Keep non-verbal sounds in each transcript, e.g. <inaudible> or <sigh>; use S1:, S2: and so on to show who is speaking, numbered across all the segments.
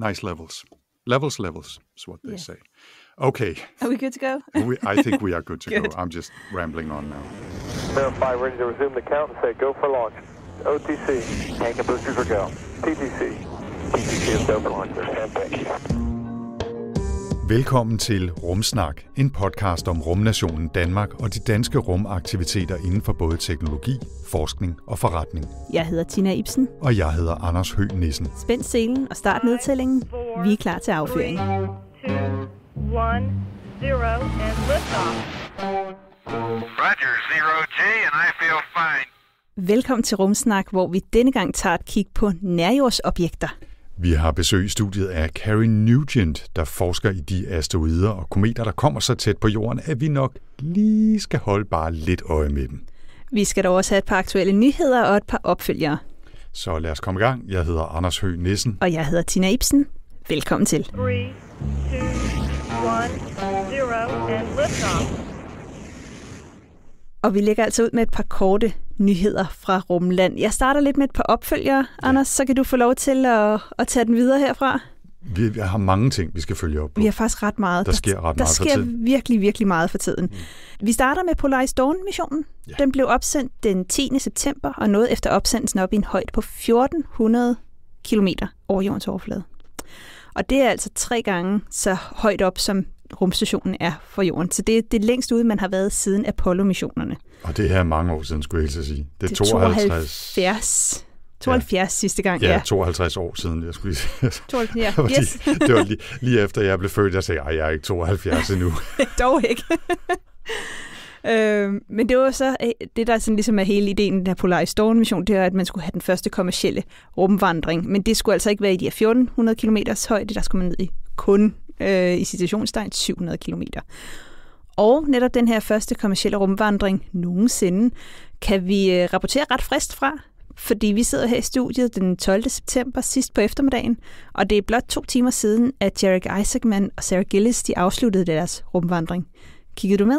S1: Nice levels. Levels, levels is what they
S2: Yeah.
S1: say. Okay,
S2: Are we good to go? <laughs>
S1: we, I think we are good to
S2: Good.
S1: go. I'm just rambling on now.
S3: Verify, oh ready to resume the count and say go for launch. OTC, tank and boosters are go. TTC, TTC is go for launch. And thank you.
S1: Velkommen til Rumsnak, en podcast om rumnationen Danmark og de danske rumaktiviteter inden for både teknologi, forskning og forretning.
S2: Jeg hedder Tina Ibsen.
S1: Og jeg hedder Anders Høgh Nissen.
S2: Spænd selen og start nedtællingen. Vi er klar til affyring.
S4: Three, two, one, zero, and liftoff.
S5: Roger, zero G, and I feel fine.
S2: Velkommen til Rumsnak, hvor vi denne gang tager et kig på nærjordsobjekter.
S1: Vi har besøg i studiet af Carrie Nugent, der forsker i de asteroider og kometer, der kommer så tæt på jorden, at vi nok lige skal holde bare lidt øje med dem.
S2: Vi skal dog også have et par aktuelle nyheder og et par opfølgere.
S1: Så lad os komme i gang. Jeg hedder Anders Høgh Nissen.
S2: Og jeg hedder Tina Ibsen. Velkommen til.
S4: Three, two, one, zero, and liftoff.
S2: Og vi lægger altså ud med et par korte nyheder fra Rumland. Jeg starter lidt med et par opfølgere, ja. Anders, så kan du få lov til at, at tage den videre herfra.
S1: Vi vi har mange ting, vi skal følge op på.
S2: Vi har faktisk ret meget.
S1: Der sker ret
S2: der
S1: meget for
S2: sker
S1: tiden.
S2: virkelig, virkelig meget for tiden. Mm. Vi starter med Polaris Dawn-missionen.
S1: Ja.
S2: Den blev opsendt den 10. september og nåede efter opsendelsen op i en højde på 1400 km over jordens overflade. Og det er altså tre gange så højt op, som rumstationen er for jorden. Så det er det længst ude, man har været siden Apollo-missionerne.
S1: Og det her er mange år siden, skulle jeg helst sige. Det er,
S2: Det er
S1: 52,
S2: 72, 72 ja. sidste gang.
S1: ja,
S2: Ja,
S1: 52 år siden, jeg skulle lige sige.
S2: 72, ja.
S1: Fordi
S2: Yes. <laughs>
S1: det var lige, lige efter, jeg blev født, jeg sagde, at jeg er ikke 72 endnu. <laughs>
S2: Dog ikke. <laughs> øh, men det var så øh, det, der sådan ligesom er hele ideen den her Polaris Dawn-mission, det er, at man skulle have den første kommercielle rumvandring. Men det skulle altså ikke være i de her 1400 km højde, der skulle man ned i kun øh, i citationstegn 700 km. Og netop den her første kommercielle rumvandring nogensinde, kan vi øh, rapportere ret frist fra, fordi vi sidder her i studiet den 12. september sidst på eftermiddagen, og det er blot to timer siden, at Jarek Isaacman og Sarah Gillis de afsluttede deres rumvandring. Kiggede du med?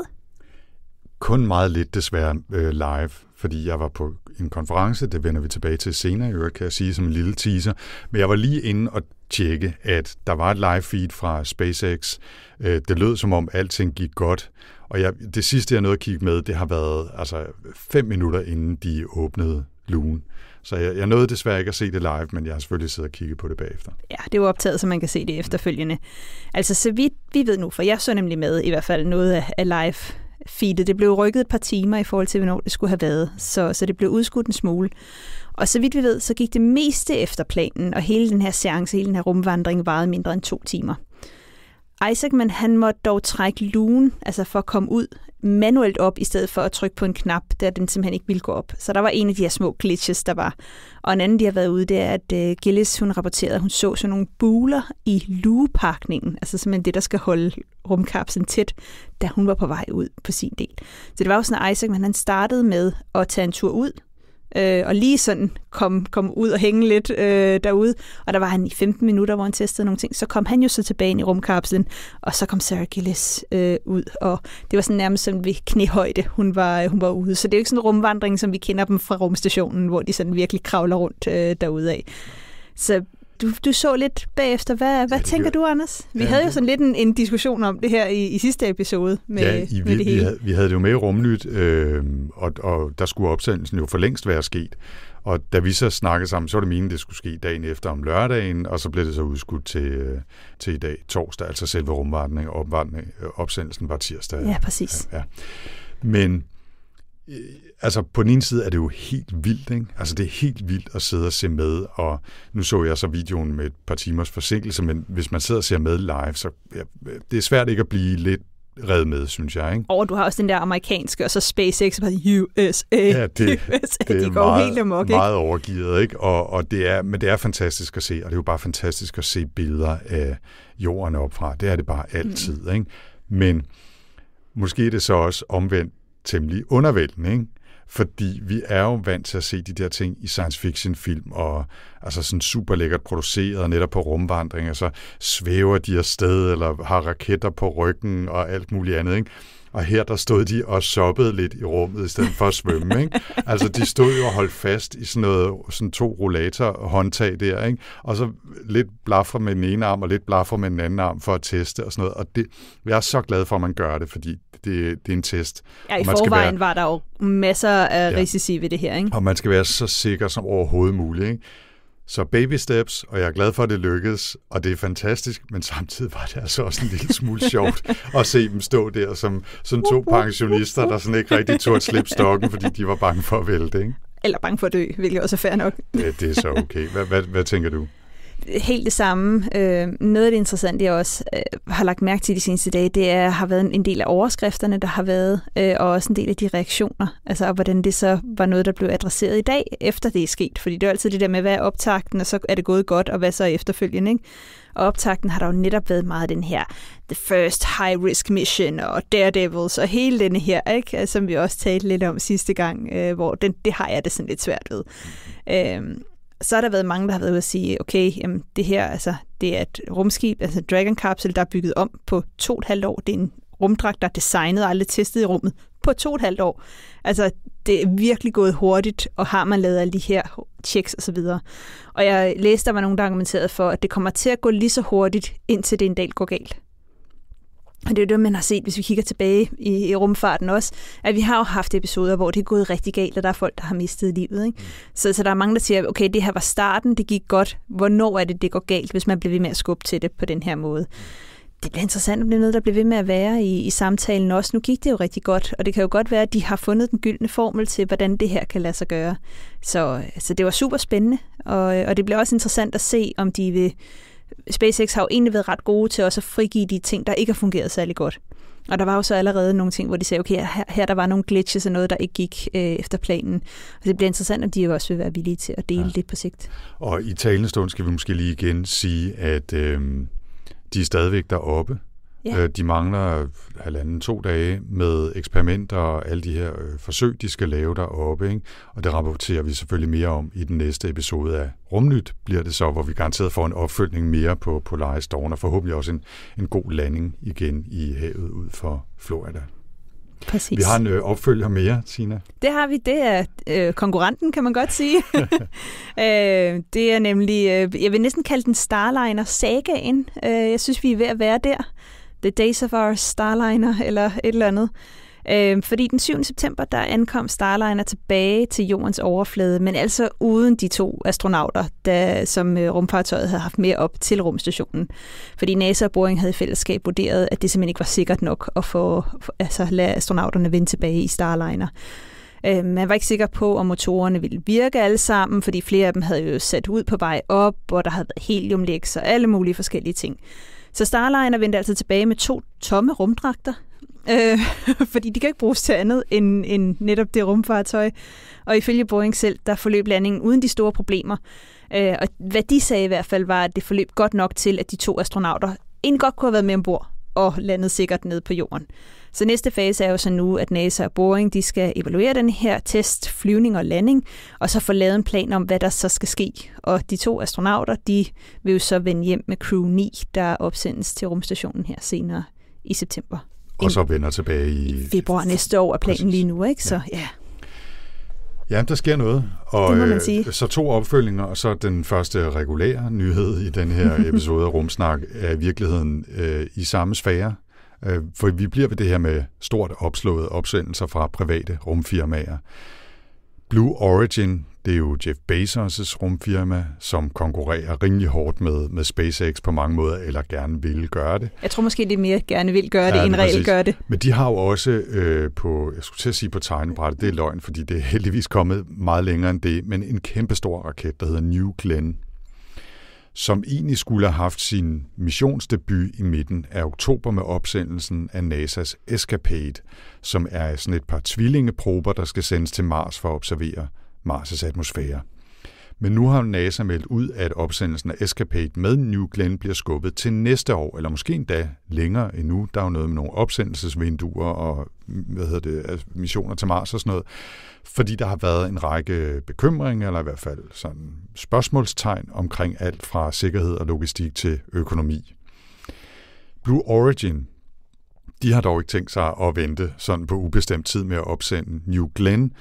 S1: Kun meget lidt desværre øh, live, fordi jeg var på en konference, det vender vi tilbage til senere, i øvrigt kan jeg sige som en lille teaser. Men jeg var lige inde og tjekke, at der var et live feed fra SpaceX. Øh, det lød som om alting gik godt, og jeg, det sidste, jeg nåede at kigge med, det har været altså, fem minutter inden de åbnede lugen. Så jeg, jeg nåede desværre ikke at se det live, men jeg har selvfølgelig siddet og kigget på det bagefter.
S2: Ja, det var optaget, så man kan se det efterfølgende. Altså, så vidt vi ved nu, for jeg så nemlig med i hvert fald noget af, af live feedet. Det blev rykket et par timer i forhold til, hvornår det skulle have været, så, så det blev udskudt en smule. Og så vidt vi ved, så gik det meste efter planen, og hele den her seance, hele den her rumvandring varede mindre end to timer. Isaacman, han måtte dog trække lugen, altså for at komme ud manuelt op, i stedet for at trykke på en knap, der den simpelthen ikke ville gå op. Så der var en af de her små glitches, der var. Og en anden, de har været ude, det er, at uh, Gillis, hun rapporterede, at hun så sådan nogle buler i lugepakningen, altså simpelthen det, der skal holde rumkapslen tæt, da hun var på vej ud på sin del. Så det var jo sådan, at Isaacman, han startede med at tage en tur ud, øh, og lige sådan kom, kom ud og hænge lidt øh, derude. Og der var han i 15 minutter, hvor han testede nogle ting. Så kom han jo så tilbage ind i rumkapslen, og så kom Sarah Gillis øh, ud. Og det var sådan nærmest sådan ved knæhøjde, hun var, øh, hun var ude. Så det er jo ikke sådan en rumvandring, som vi kender dem fra rumstationen, hvor de sådan virkelig kravler rundt øh, derude af. Så du, du så lidt bagefter. Hvad, hvad
S1: det
S2: tænker
S1: gør-
S2: du, Anders? Vi
S1: Ja,
S2: havde jo sådan lidt en, en diskussion om det her i, i sidste episode med,
S1: ja, i,
S2: med
S1: vi,
S2: det
S1: vi,
S2: hele.
S1: havde, vi havde det jo med i Rumnyt, øh, og, og der skulle opsendelsen jo for længst være sket. Og da vi så snakkede sammen, så var det meningen, det skulle ske dagen efter om lørdagen, og så blev det så udskudt til, øh, til i dag, torsdag, altså selve rumvandring og opsendelsen var tirsdag.
S2: Ja, præcis.
S1: Ja, ja. Men øh, altså på den ene side er det jo helt vildt, ikke? Altså det er helt vildt at sidde og se med, og nu så jeg så videoen med et par timers forsinkelse, men hvis man sidder og ser med live, så ja, det er svært ikke at blive lidt reddet med, synes jeg, ikke?
S2: Og du har også den der amerikanske, og så SpaceX, og USA,
S1: Ja, det- <laughs>
S2: USA.
S1: Det
S2: de går
S1: meget,
S2: helt amok, ikke?
S1: meget overgivet, ikke? Og, og det er, men det er fantastisk at se, og det er jo bare fantastisk at se billeder af jorden opfra. Det er det bare altid, mm. ikke? Men måske er det så også omvendt temmelig undervældende, ikke? Fordi vi er jo vant til at se de der ting i science fiction film, og altså sådan super lækkert produceret, netop på rumvandring, og så svæver de afsted, eller har raketter på ryggen, og alt muligt andet, ikke? Og her der stod de og soppede lidt i rummet, i stedet for at svømme. Ikke? Altså, de stod jo og holdt fast i sådan, noget, sådan to rollator håndtag der, ikke? og så lidt blaffer med den ene arm, og lidt blaffer med den anden arm for at teste og sådan noget. Og det, jeg er så glad for, at man gør det, fordi det, det er en test.
S2: Ja, i forvejen
S1: være-
S2: var der jo masser af
S1: Ja.
S2: risici ved det her, ikke?
S1: Og man skal være så sikker som overhovedet muligt. Ikke? Så baby steps, og jeg er glad for, at det lykkedes, og det er fantastisk, men samtidig var det altså også en lille smule sjovt at se dem stå der som, som to pensionister, der sådan ikke rigtig turde slippe stokken, fordi de var bange for at vælte. Ikke?
S2: Eller bange for at dø, hvilket også er fair nok.
S1: Det, det er så okay. Hvad, hvad, hvad tænker du?
S2: Helt det samme. Øh, noget af det interessante, jeg også øh, har lagt mærke til de seneste dage, det er, har været en, en del af overskrifterne, der har været, øh, og også en del af de reaktioner. Altså, og hvordan det så var noget, der blev adresseret i dag, efter det er sket. Fordi det er altid det der med, hvad er optakten, og så er det gået godt, og hvad så er efterfølgende, ikke? Og optakten har der jo netop været meget den her The First High Risk Mission og Daredevils og hele denne her, ikke? Altså, som vi også talte lidt om sidste gang, øh, hvor den, det har jeg det sådan lidt svært ved. Øhm, så har der været mange, der har været ude at sige, okay, jamen, det her, altså, det er et rumskib, altså Dragon Capsule, der er bygget om på to og et halvt år. Det er en rumdragt, der er designet og aldrig testet i rummet på to og et halvt år. Altså, det er virkelig gået hurtigt, og har man lavet alle de her checks osv. Og jeg læste, der var nogen, der argumenterede for, at det kommer til at gå lige så hurtigt, indtil det en dag går galt. Og det er jo det, man har set, hvis vi kigger tilbage i, i rumfarten også, at vi har jo haft episoder, hvor det er gået rigtig galt, og der er folk, der har mistet livet. Ikke? Så, så der er mange, der siger, okay, det her var starten, det gik godt. Hvornår er det, det går galt, hvis man bliver ved med at skubbe til det på den her måde? Det bliver interessant, om det er noget, der bliver ved med at være i, i samtalen også. Nu gik det jo rigtig godt, og det kan jo godt være, at de har fundet den gyldne formel til, hvordan det her kan lade sig gøre. Så, så det var super spændende, og, og det bliver også interessant at se, om de vil... SpaceX har jo egentlig været ret gode til også at frigive de ting, der ikke har fungeret særlig godt. Og der var jo så allerede nogle ting, hvor de sagde, okay, her, her der var nogle glitches og noget, der ikke gik øh, efter planen. Og det bliver interessant, om de jo også vil være villige til at dele ja. det på sigt.
S1: Og i talende stund skal vi måske lige igen sige, at øh, de er stadigvæk deroppe.
S2: Ja.
S1: Øh, de mangler halvanden, to dage med eksperimenter og alle de her øh, forsøg, de skal lave deroppe. Ikke? Og det rapporterer vi selvfølgelig mere om i den næste episode af Rumnyt, bliver det så, hvor vi garanteret får en opfølgning mere på Polaris Dawn, og forhåbentlig også en, en god landing igen i havet ud for Florida.
S2: Præcis.
S1: Vi har en øh, opfølger mere, Tina.
S2: Det har vi. Det er øh, konkurrenten, kan man godt sige. <laughs> øh, det er nemlig, øh, jeg vil næsten kalde den Starliner Sagaen. Øh, jeg synes, vi er ved at være der. The Days of Our Starliner, eller et eller andet. Øh, fordi den 7. september, der ankom Starliner tilbage til jordens overflade, men altså uden de to astronauter, der, som øh, rumfartøjet havde haft med op til rumstationen. Fordi NASA og Boeing havde i fællesskab vurderet, at det simpelthen ikke var sikkert nok at få, altså, lade astronauterne vende tilbage i Starliner. Øh, man var ikke sikker på, om motorerne ville virke alle sammen, fordi flere af dem havde jo sat ud på vej op, og der havde været heliumlæks og alle mulige forskellige ting. Så Starliner vendte altså tilbage med to tomme rumdragter, øh, <laughs> fordi de kan ikke bruges til andet end, end netop det rumfartøj. Og ifølge Boeing selv, der forløb landingen uden de store problemer. Øh, og hvad de sagde i hvert fald, var, at det forløb godt nok til, at de to astronauter egentlig godt kunne have været med ombord og landet sikkert ned på jorden. Så næste fase er jo så nu, at NASA og Boeing de skal evaluere den her test, flyvning og landing, og så få lavet en plan om, hvad der så skal ske. Og de to astronauter, de vil jo så vende hjem med Crew 9, der opsendes til rumstationen her senere i september.
S1: Og så vender tilbage i...
S2: Februar næste år er planen
S1: Præcis.
S2: lige nu, ikke? Så ja.
S1: Ja, der sker noget. Og
S2: Det må man
S1: øh,
S2: sige.
S1: så to opfølgninger, og så den første regulære nyhed i den her <laughs> episode af Rumsnak er i virkeligheden øh, i samme sfære. Øh, for vi bliver ved det her med stort opslåede opsendelser fra private rumfirmaer. Blue Origin, det er jo Jeff Bezos' rumfirma, som konkurrerer rimelig hårdt med, med SpaceX på mange måder, eller gerne vil gøre det.
S2: Jeg tror måske, det er mere gerne vil gøre det,
S1: Ja,
S2: end reelt gør det.
S1: Men de har jo også øh, på, jeg skulle til at sige på tegnebrættet, det er løgn, fordi det er heldigvis kommet meget længere end det, men en kæmpe stor raket, der hedder New Glenn, som egentlig skulle have haft sin missionsdebut i midten af oktober med opsendelsen af NASA's Escapade, som er sådan et par tvillingeprober, der skal sendes til Mars for at observere Mars' atmosfære. Men nu har NASA meldt ud, at opsendelsen af Escapade med New Glenn bliver skubbet til næste år, eller måske endda længere endnu. Der er jo noget med nogle opsendelsesvinduer og hvad hedder det, altså missioner til Mars og sådan noget. Fordi der har været en række bekymringer, eller i hvert fald sådan spørgsmålstegn omkring alt fra sikkerhed og logistik til økonomi. Blue Origin, De har dog ikke tænkt sig at vente sådan på ubestemt tid med at opsende New Glenn,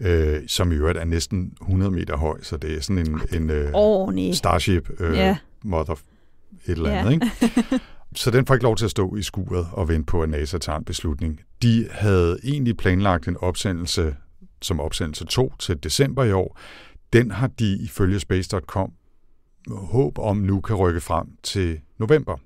S1: øh, som i øvrigt er næsten 100 meter høj, så det er sådan en, en øh. Starship øh,
S2: Ja.
S1: mother et eller andet. Ikke? <laughs> Så den får ikke lov til at stå i skuret og vente på, at NASA tager en beslutning. De havde egentlig planlagt en opsendelse som opsendelse 2 til december i år. Den har de ifølge Space.com håb om nu kan rykke frem til november.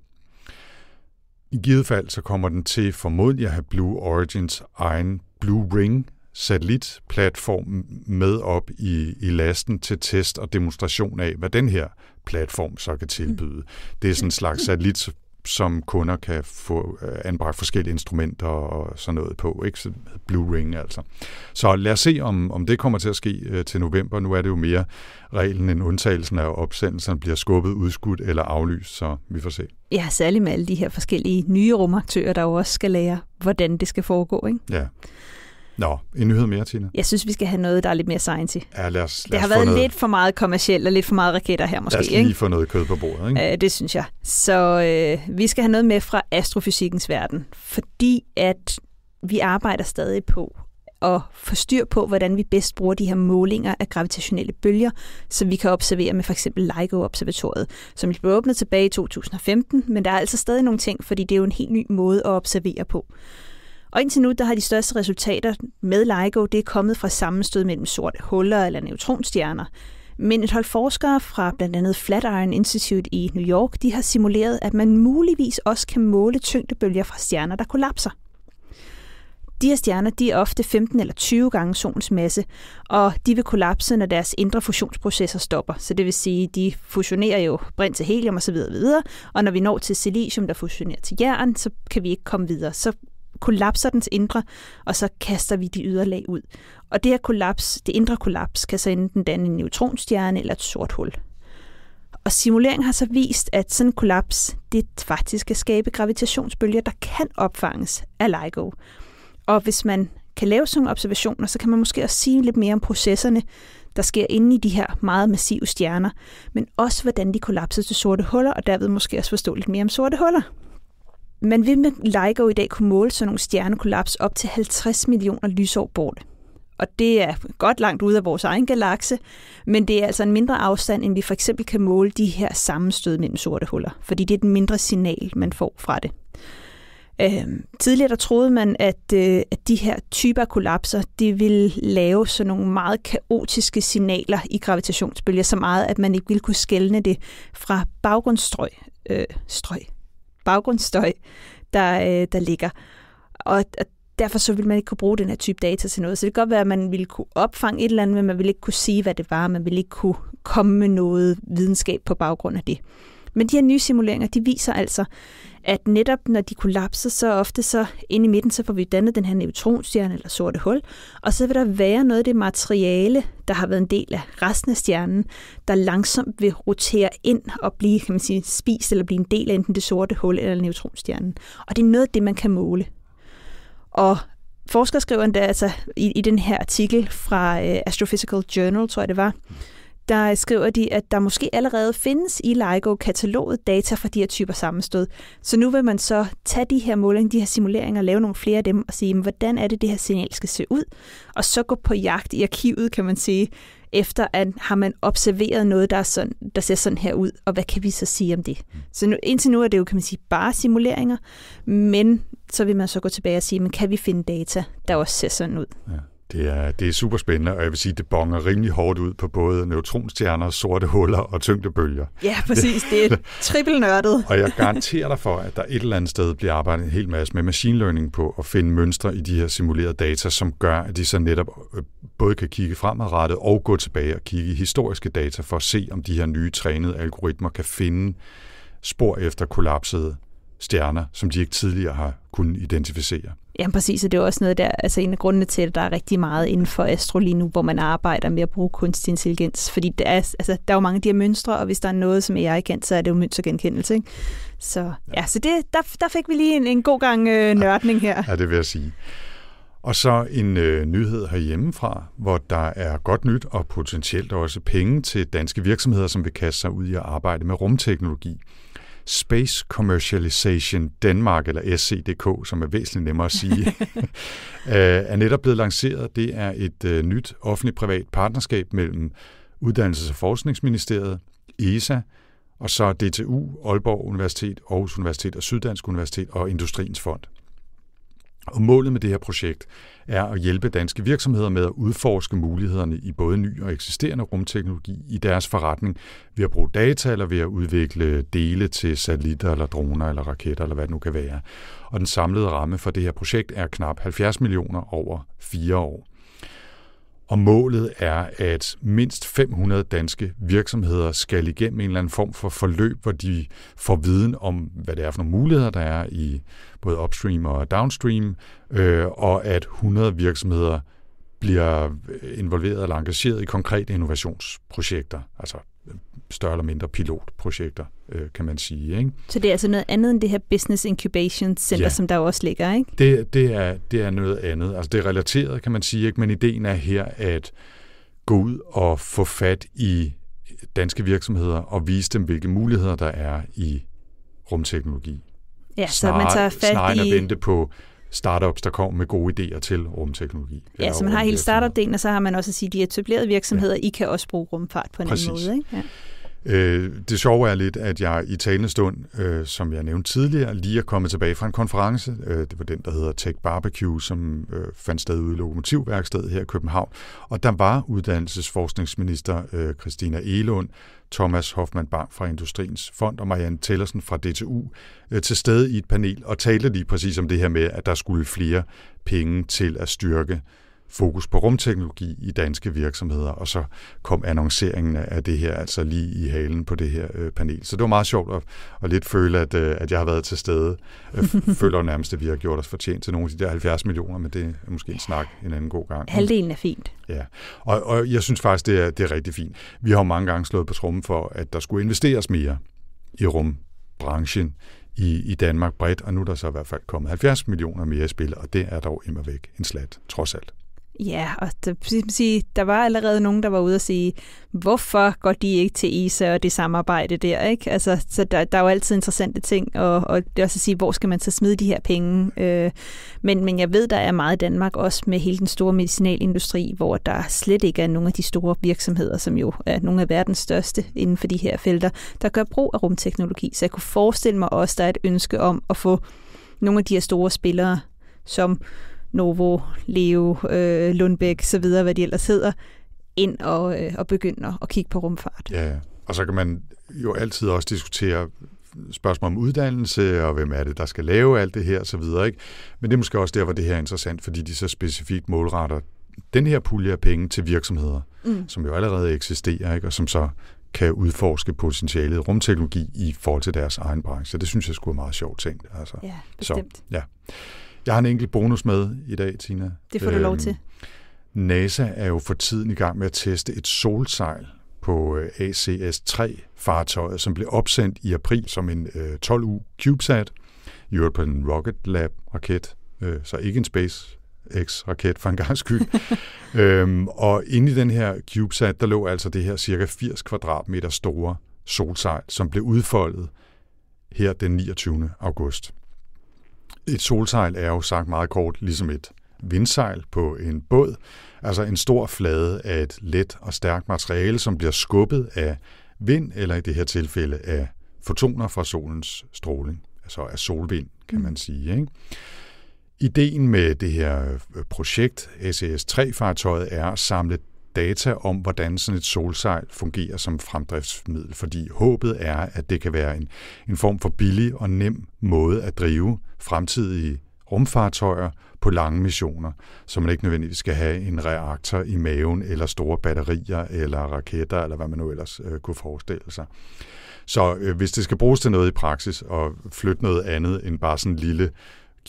S1: I givet fald så kommer den til formodentlig at have Blue Origins egen Blue Ring satellitplatform med op i, i lasten til test og demonstration af, hvad den her platform så kan tilbyde. Det er sådan en slags satellit, som kunder kan få øh, anbragt forskellige instrumenter og sådan noget på, ikke? Så Blue Ring altså. Så lad os se, om, om det kommer til at ske øh, til november. Nu er det jo mere reglen end undtagelsen af opsendelsen bliver skubbet, udskudt eller aflyst, så vi får se.
S2: Ja, særligt med alle de her forskellige nye rumaktører, der jo også skal lære, hvordan det skal foregå. Ikke?
S1: Ja. Nå, en nyhed mere, Tina.
S2: Jeg synes, vi skal have noget, der er lidt mere science i.
S1: Ja, lad os, lad
S2: Det har været
S1: noget,
S2: lidt for meget kommercielt og lidt for meget raketter her måske.
S1: lad os
S2: ikke?
S1: lige få noget kød på bordet. Ikke?
S2: Øh, det synes jeg. Så øh, vi skal have noget med fra astrofysikkens verden, fordi at vi arbejder stadig på at få styr på, hvordan vi bedst bruger de her målinger af gravitationelle bølger, som vi kan observere med for eksempel LIGO-observatoriet, som blev åbnet tilbage i 2015, men der er altså stadig nogle ting, fordi det er jo en helt ny måde at observere på. Og indtil nu, der har de største resultater med LIGO, det er kommet fra sammenstød mellem sorte huller eller neutronstjerner. Men et hold forskere fra blandt andet Flatiron Institute i New York, de har simuleret, at man muligvis også kan måle tyngdebølger fra stjerner, der kollapser. De her stjerner de er ofte 15 eller 20 gange solens masse, og de vil kollapse, når deres indre fusionsprocesser stopper. Så det vil sige, de fusionerer jo brint til helium osv. videre, og når vi når til silicium, der fusionerer til jern, så kan vi ikke komme videre. Så kollapser dens indre, og så kaster vi de yderlag ud. Og det her kollaps, det indre kollaps, kan så enten danne en neutronstjerne eller et sort hul. Og simuleringen har så vist, at sådan en kollaps, det faktisk kan skabe gravitationsbølger, der kan opfanges af LIGO. Og hvis man kan lave sådan nogle observationer, så kan man måske også sige lidt mere om processerne, der sker inde i de her meget massive stjerner, men også hvordan de kollapser til sorte huller, og derved måske også forstå lidt mere om sorte huller. Man vil med LIGO i dag kunne måle sådan nogle stjernekollaps op til 50 millioner lysår bort. Og det er godt langt ude af vores egen galakse, men det er altså en mindre afstand, end vi for eksempel kan måle de her sammenstød mellem sorte huller, fordi det er et mindre signal, man får fra det. Øh, tidligere der troede man, at, øh, at de her typer af kollapser, de ville lave sådan nogle meget kaotiske signaler i gravitationsbølger, så meget, at man ikke ville kunne skelne det fra baggrundsstrøg, øh, strøg, baggrundsstøj, der, øh, der ligger. Og, og derfor så ville man ikke kunne bruge den her type data til noget. Så det kan godt være, at man ville kunne opfange et eller andet, men man ville ikke kunne sige, hvad det var. Man ville ikke kunne komme med noget videnskab på baggrund af det. Men de her nye simuleringer, de viser altså, at netop når de kollapser, så ofte så inde i midten, så får vi dannet den her neutronstjerne eller sorte hul, og så vil der være noget af det materiale, der har været en del af resten af stjernen, der langsomt vil rotere ind og blive, kan man sige, spist eller blive en del af enten det sorte hul eller neutronstjernen. Og det er noget af det, man kan måle. Og forskere skriver endda, altså i, i den her artikel fra øh, Astrophysical Journal, tror jeg det var, der skriver de, at der måske allerede findes i LIGO-kataloget data fra de her typer sammenstød. Så nu vil man så tage de her målinger, de her simuleringer, lave nogle flere af dem og sige, hvordan er det, det her signal skal se ud? Og så gå på jagt i arkivet, kan man sige, efter at har man observeret noget, der, er sådan, der ser sådan her ud, og hvad kan vi så sige om det? Så nu, indtil nu er det jo, kan man sige, bare simuleringer, men så vil man så gå tilbage og sige, men kan vi finde data, der også ser sådan ud?
S1: Ja. Det er, det er super spændende, og jeg vil sige, det bonger rimelig hårdt ud på både neutronstjerner, sorte huller og tyngdebølger.
S2: Ja, præcis. Det er trippelnørdet.
S1: Og jeg garanterer dig for, at der et eller andet sted bliver arbejdet en hel masse med machine learning på at finde mønstre i de her simulerede data, som gør, at de så netop øh, både kan kigge fremadrettet og gå tilbage og kigge i historiske data for at se, om de her nye trænede algoritmer kan finde spor efter kollapsede stjerner, som de ikke tidligere har kunnet identificere.
S2: Ja, præcis, og det er også noget der, altså en af grundene til, at der er rigtig meget inden for astro lige nu, hvor man arbejder med at bruge kunstig intelligens, fordi det er, altså, der er jo mange af de her mønstre, og hvis der er noget, som AI kan, så er det jo mønstergenkendelse, ikke? Så ja, så det, der, der fik vi lige en, en god gang øh, nørdning her.
S1: Ja, det vil jeg sige. Og så en øh, nyhed herhjemmefra, hvor der er godt nyt og potentielt også penge til danske virksomheder, som vil kaste sig ud i at arbejde med rumteknologi. Space Commercialization Denmark, eller SCDK, som er væsentligt nemmere at sige, <laughs> øh, er netop blevet lanceret. Det er et øh, nyt offentlig-privat partnerskab mellem Uddannelses- og Forskningsministeriet, ESA, og så DTU, Aalborg Universitet, Aarhus Universitet og Syddansk Universitet og Industriens Fond. Og målet med det her projekt er at hjælpe danske virksomheder med at udforske mulighederne i både ny og eksisterende rumteknologi i deres forretning ved at bruge data eller ved at udvikle dele til satellitter eller droner eller raketter eller hvad det nu kan være. Og den samlede ramme for det her projekt er knap 70 millioner over fire år. Og målet er, at mindst 500 danske virksomheder skal igennem en eller anden form for forløb, hvor de får viden om, hvad det er for nogle muligheder, der er i både upstream og downstream, øh, og at 100 virksomheder bliver involveret eller engageret i konkrete innovationsprojekter, altså større eller mindre pilotprojekter, øh, kan man sige. Ikke?
S2: Så det er altså noget andet end det her Business Incubation Center, ja. som der også ligger, ikke?
S1: Det, det, er, det er noget andet. Altså det er relateret, kan man sige, ikke? men ideen er her at gå ud og få fat i danske virksomheder og vise dem, hvilke muligheder der er i rumteknologi.
S2: Ja, så man tager fat
S1: snarere
S2: i...
S1: end at vente på startups, der kommer med gode idéer til rumteknologi.
S2: Ja, så man har hele startup-delen, og så har man også at sige, at de etablerede virksomheder, ja. I kan også bruge rumfart på en
S1: Præcis.
S2: anden måde. Ikke? Ja.
S1: Øh, det sjove er lidt, at jeg i talende stund, øh, som jeg nævnte tidligere, lige er kommet tilbage fra en konference. Øh, det var den, der hedder Tech Barbecue, som øh, fandt sted ude i Lokomotivværkstedet her i København. Og der var uddannelsesforskningsminister øh, Christina Elund, Thomas Hoffmann Bang fra Industriens Fond og Marianne Tellersen fra DTU øh, til stede i et panel og talte lige præcis om det her med, at der skulle flere penge til at styrke fokus på rumteknologi i danske virksomheder, og så kom annonceringen af det her altså lige i halen på det her øh, panel. Så det var meget sjovt at, at lidt føle, at, øh, at jeg har været til stede. Jeg <laughs> føler nærmest, at vi har gjort os fortjent til nogle af de der 70 millioner, men det er måske en snak en anden god gang.
S2: Halvdelen er fint.
S1: Ja, og, og jeg synes faktisk, det er, det er rigtig fint. Vi har jo mange gange slået på trummen for, at der skulle investeres mere i rumbranchen i, i Danmark bredt, og nu er der så i hvert fald kommet 70 millioner mere i spil, og det er dog immer væk en slat, trods alt.
S2: Ja, og der, der var allerede nogen, der var ude og sige, hvorfor går de ikke til ISA og det samarbejde der, ikke? Altså, så der, der er jo altid interessante ting, og, og det er også at sige, hvor skal man så smide de her penge? Øh, men, men jeg ved, der er meget i Danmark, også med hele den store medicinalindustri, hvor der slet ikke er nogen af de store virksomheder, som jo er nogle af verdens største inden for de her felter, der gør brug af rumteknologi. Så jeg kunne forestille mig også, der er et ønske om at få nogle af de her store spillere, som Novo, Leo, øh, Lundbæk, så videre, hvad de ellers hedder, ind og, øh, og begynder at kigge på rumfart.
S1: Ja, og så kan man jo altid også diskutere spørgsmål om uddannelse, og hvem er det, der skal lave alt det her, så videre. Ikke? Men det er måske også der, hvor det her er interessant, fordi de så specifikt målretter den her pulje af penge til virksomheder, mm. som jo allerede eksisterer, ikke? og som så kan udforske potentialet i rumteknologi i forhold til deres egen branche. Det synes jeg skulle er meget sjovt tænkt. Altså.
S2: Ja, bestemt.
S1: Så, ja. Jeg har en enkelt bonus med i dag, Tina.
S2: Det får du lov til.
S1: NASA er jo for tiden i gang med at teste et solsejl på øh, ACS-3-fartøjet, som blev opsendt i april som en øh, 12U CubeSat, i øvrigt på en Rocket Lab-raket, øh, så ikke en SpaceX-raket for en gang skyld. <laughs> øhm, og inde i den her CubeSat, der lå altså det her cirka 80 kvadratmeter store solsejl, som blev udfoldet her den 29. august. Et solsejl er jo sagt meget kort ligesom et vindsejl på en båd, altså en stor flade af et let og stærkt materiale, som bliver skubbet af vind, eller i det her tilfælde af fotoner fra solens stråling, altså af solvind, kan man sige. Ikke? Ideen med det her øh, projekt, SES-3-fartøjet, er at samle data om, hvordan sådan et solsejl fungerer som fremdriftsmiddel, fordi håbet er, at det kan være en, en form for billig og nem måde at drive fremtidige rumfartøjer på lange missioner, så man ikke nødvendigvis skal have en reaktor i maven, eller store batterier, eller raketter, eller hvad man nu ellers øh, kunne forestille sig. Så øh, hvis det skal bruges til noget i praksis, og flytte noget andet end bare sådan en lille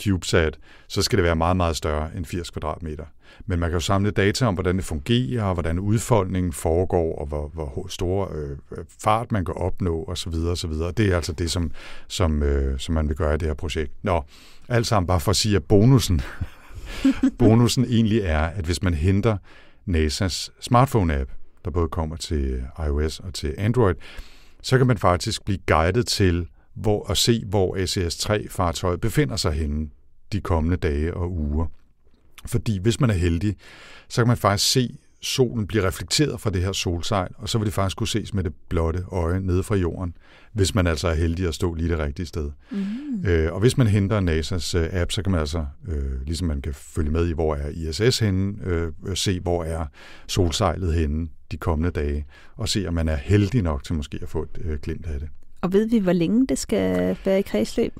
S1: CubeSat, så skal det være meget, meget større end 80 kvadratmeter. Men man kan jo samle data om, hvordan det fungerer, og hvordan udfoldningen foregår, og hvor, hvor stor øh, øh, fart man kan opnå, osv. osv. Det er altså det, som, som, øh, som man vil gøre i det her projekt. Nå, alt sammen bare for at sige, at bonusen, <laughs> bonusen egentlig er, at hvis man henter NASA's smartphone-app, der både kommer til iOS og til Android, så kan man faktisk blive guidet til, hvor, at se, hvor SAS-3-fartøjet befinder sig henne de kommende dage og uger. Fordi hvis man er heldig, så kan man faktisk se solen blive reflekteret fra det her solsejl, og så vil det faktisk kunne ses med det blotte øje nede fra jorden, hvis man altså er heldig at stå lige det rigtige sted. Mm. Øh, og hvis man henter NASA's øh, app, så kan man altså, øh, ligesom man kan følge med i, hvor er ISS henne, øh, se hvor er solsejlet henne de kommende dage, og se om man er heldig nok til måske at få et øh, glimt af det.
S2: Og ved vi, hvor længe det skal være i kredsløb?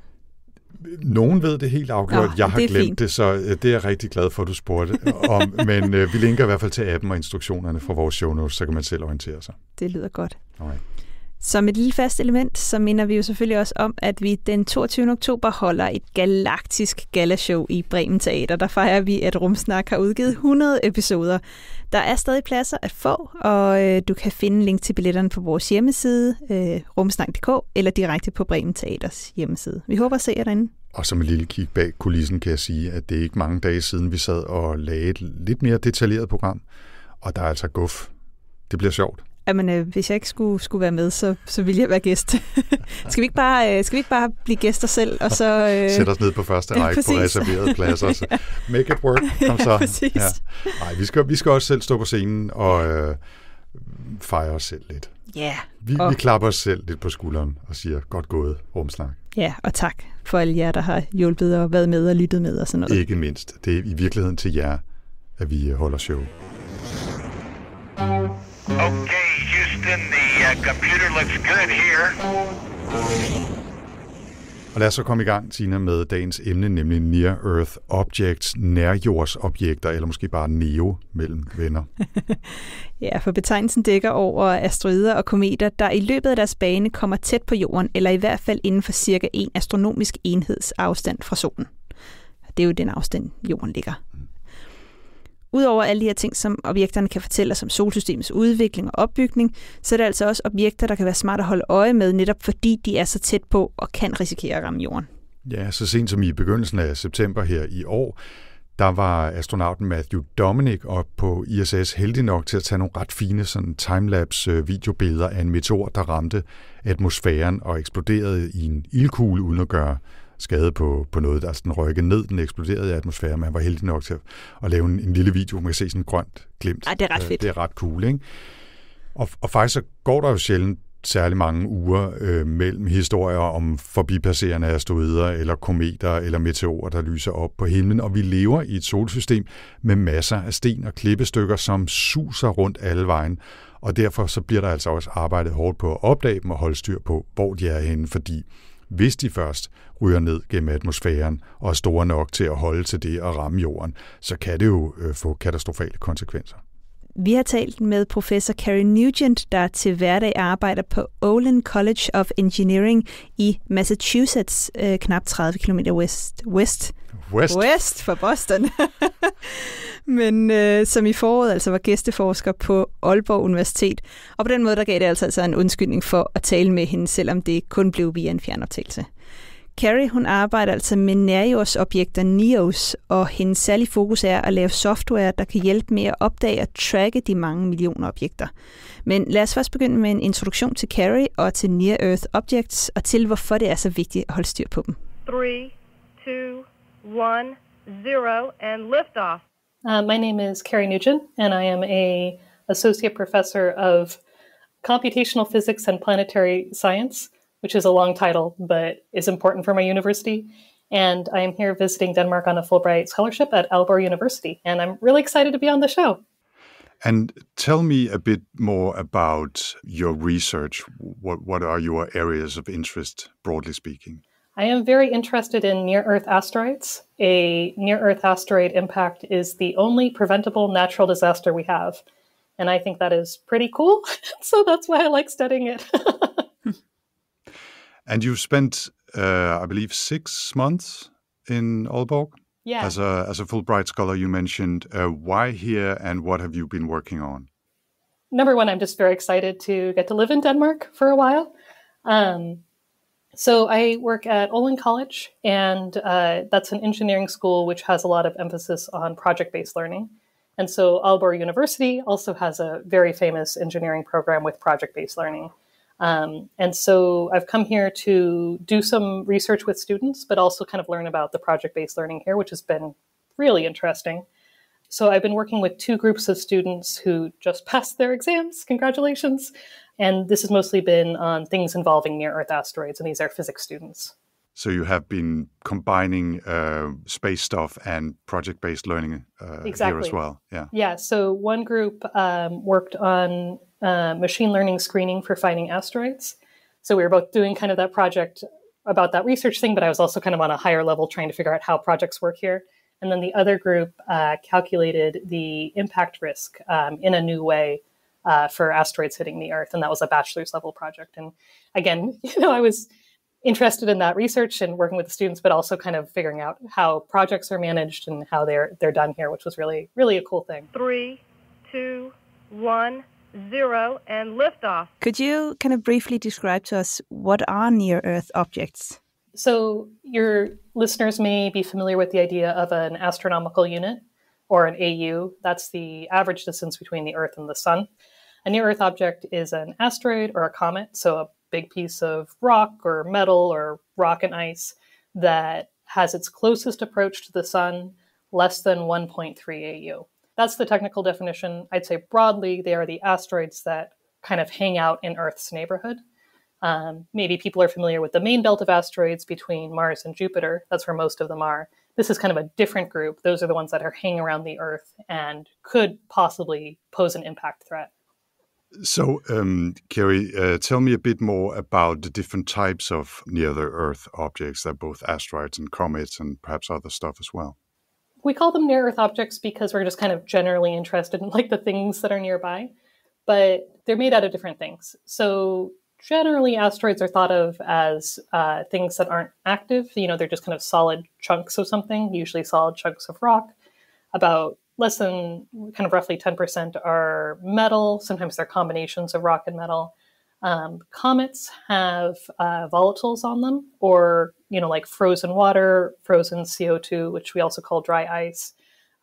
S1: Nogen ved det helt afgjort.
S2: Nå,
S1: jeg har
S2: det
S1: glemt
S2: fint.
S1: det, så øh, det er jeg rigtig glad for, at du spurgte <laughs> om. Men øh, vi linker i hvert fald til appen og instruktionerne fra vores show notes, så kan man selv orientere sig.
S2: Det lyder godt.
S1: Alright.
S2: Som et lille fast element, så minder vi jo selvfølgelig også om, at vi den 22. oktober holder et galaktisk galashow i Bremen Teater. Der fejrer vi, at Rumsnak har udgivet 100 episoder. Der er stadig pladser at få, og øh, du kan finde link til billetterne på vores hjemmeside, øh, rumsnak.dk, eller direkte på Bremen Teaters hjemmeside. Vi håber at se jer derinde.
S1: Og som et lille kig bag kulissen kan jeg sige, at det er ikke mange dage siden, vi sad og lagde et lidt mere detaljeret program. Og der er altså guf. Det bliver sjovt.
S2: Jamen, øh, hvis jeg ikke skulle, skulle være med, så, så ville jeg være gæst. <laughs> skal, vi ikke bare, øh, skal vi ikke bare blive gæster selv, og så... Øh...
S1: Sæt os ned på første
S2: Ja,
S1: række på
S2: præcis.
S1: reserverede <laughs> pladser. Så make it work. Kom så. <laughs>
S2: Ja, præcis.
S1: Nej, vi skal, vi skal også selv stå på scenen og øh, fejre os selv lidt.
S2: Ja,
S1: Vi,
S2: Og-
S1: vi klapper os selv lidt på skulderen og siger, godt gået, rumsnak.
S2: ja, og tak for alle jer, der har hjulpet og været med og lyttet med og sådan noget.
S1: Ikke mindst. Det er i virkeligheden til jer, at vi holder show.
S5: Okay, Houston, the uh, computer looks good here.
S1: Og lad os så komme i gang, Tina, med dagens emne, nemlig Near Earth Objects, nærjordsobjekter, eller måske bare NEO mellem venner. <laughs>
S2: Ja, for betegnelsen dækker over asteroider og kometer, der i løbet af deres bane kommer tæt på jorden, eller i hvert fald inden for cirka en astronomisk enheds afstand fra solen. Det er jo den afstand, jorden ligger. Udover alle de her ting, som objekterne kan fortælle os om solsystemets udvikling og opbygning, så er det altså også objekter, der kan være smart at holde øje med, netop fordi de er så tæt på og kan risikere at ramme jorden.
S1: Ja, så sent som i begyndelsen af september her i år, der var astronauten Matthew Dominic op på ISS heldig nok til at tage nogle ret fine sådan timelapse øh, videobilleder af en meteor, der ramte atmosfæren og eksploderede i en ildkugle uden at gøre skade på, på noget. Der den røg ned, den eksploderede i atmosfæren, men han var heldig nok til at, at lave en, en lille video, man kan se sådan en grønt glimt.
S2: Ej, det er ret
S1: Øh,
S2: fedt.
S1: Det er ret cool, ikke? Og, og faktisk så går der jo sjældent særlig mange uger øh, mellem historier om forbipasserende asteroider eller kometer eller meteorer, der lyser op på himlen, og vi lever i et solsystem med masser af sten og klippestykker, som suser rundt alle vejen, og derfor så bliver der altså også arbejdet hårdt på at opdage dem og holde styr på, hvor de er henne, fordi hvis de først ryger ned gennem atmosfæren og er store nok til at holde til det og ramme jorden, så kan det jo øh, få katastrofale konsekvenser.
S2: Vi har talt med professor Carrie Nugent, der til hverdag arbejder på Olin College of Engineering i Massachusetts, øh, knap 30 km west, west,
S1: West.
S2: west for Boston. <laughs> Men øh, som i foråret altså var gæsteforsker på Aalborg Universitet. Og på den måde der gav det altså, altså en undskyldning for at tale med hende, selvom det kun blev via en fjernoptagelse. Carrie, hun arbejder altså med nærjordsobjekter NEOS, og hendes særlige fokus er at lave software, der kan hjælpe med at opdage og tracke de mange millioner objekter. Men lad os først begynde med en introduktion til Carrie og til Near Earth Objects, og til hvorfor det er så vigtigt at holde styr på dem.
S4: Three, two, one, zero, and liftoff.
S6: Uh, my name is Carrie Nugent, and I am a associate professor of computational physics and planetary science, which is a long title, but is important for my university. And I am here visiting Denmark on a Fulbright scholarship at Aalborg University, and I'm really excited to be on the show.
S1: And tell me a bit more about your research. What what are your areas of interest, broadly speaking?
S6: I am very interested in near Earth asteroids. A near Earth asteroid impact is the only preventable natural disaster we have. And I think that is pretty cool. <laughs> so that's why I like studying it. <laughs>
S1: And you've spent, uh, I believe, six months in Aalborg
S6: yeah.
S1: as a as a Fulbright scholar. You mentioned uh, why here and what have you been working on?
S6: number one, I'm just very excited to get to live in Denmark for a while. Um, so I work at Olin College, and uh, that's an engineering school which has a lot of emphasis on project-based learning. And so Aalborg University also has a very famous engineering program with project-based learning. Um, and so I've come here to do some research with students, but also kind of learn about the project based learning here, which has been really interesting. So I've been working with two groups of students who just passed their exams. Congratulations. And this has mostly been on things involving near Earth asteroids, and these are physics students.
S1: So you have been combining uh, space stuff and project-based learning uh,
S6: exactly.
S1: here as well. Yeah.
S6: Yeah. So one group um, worked on uh, machine learning screening for finding asteroids. So we were both doing kind of that project about that research thing, but I was also kind of on a higher level trying to figure out how projects work here. And then the other group uh, calculated the impact risk um, in a new way uh, for asteroids hitting the Earth, and that was a bachelor's level project. And again, <laughs> you know, I was interested in that research and working with the students, but also kind of figuring out how projects are managed and how they're they're done here, which was really really a cool thing.
S4: Three, two, one, zero, and liftoff.
S2: Could you kind of briefly describe to us what are near Earth objects?
S6: So your listeners may be familiar with the idea of an astronomical unit or an AU. That's the average distance between the Earth and the Sun. A near Earth object is an asteroid or a comet, so a big piece of rock or metal or rock and ice that has its closest approach to the sun less than 1.3 AU. That's the technical definition. I'd say broadly, they are the asteroids that kind of hang out in Earth's neighborhood. Um, maybe people are familiar with the main belt of asteroids between Mars and Jupiter. That's where most of them are. This is kind of a different group. Those are the ones that are hanging around the Earth and could possibly pose an impact threat.
S1: So, um, Kerry, uh, tell me a bit more about the different types of near the Earth objects that both asteroids and comets and perhaps other stuff as well.
S6: We call them near Earth objects because we're just kind of generally interested in like the things that are nearby, but they're made out of different things. So generally, asteroids are thought of as uh, things that aren't active. You know, they're just kind of solid chunks of something, usually solid chunks of rock. About less than kind of roughly 10% are metal. Sometimes they're combinations of rock and metal. Um, comets have uh, volatiles on them, or you know, like frozen water, frozen CO2, which we also call dry ice,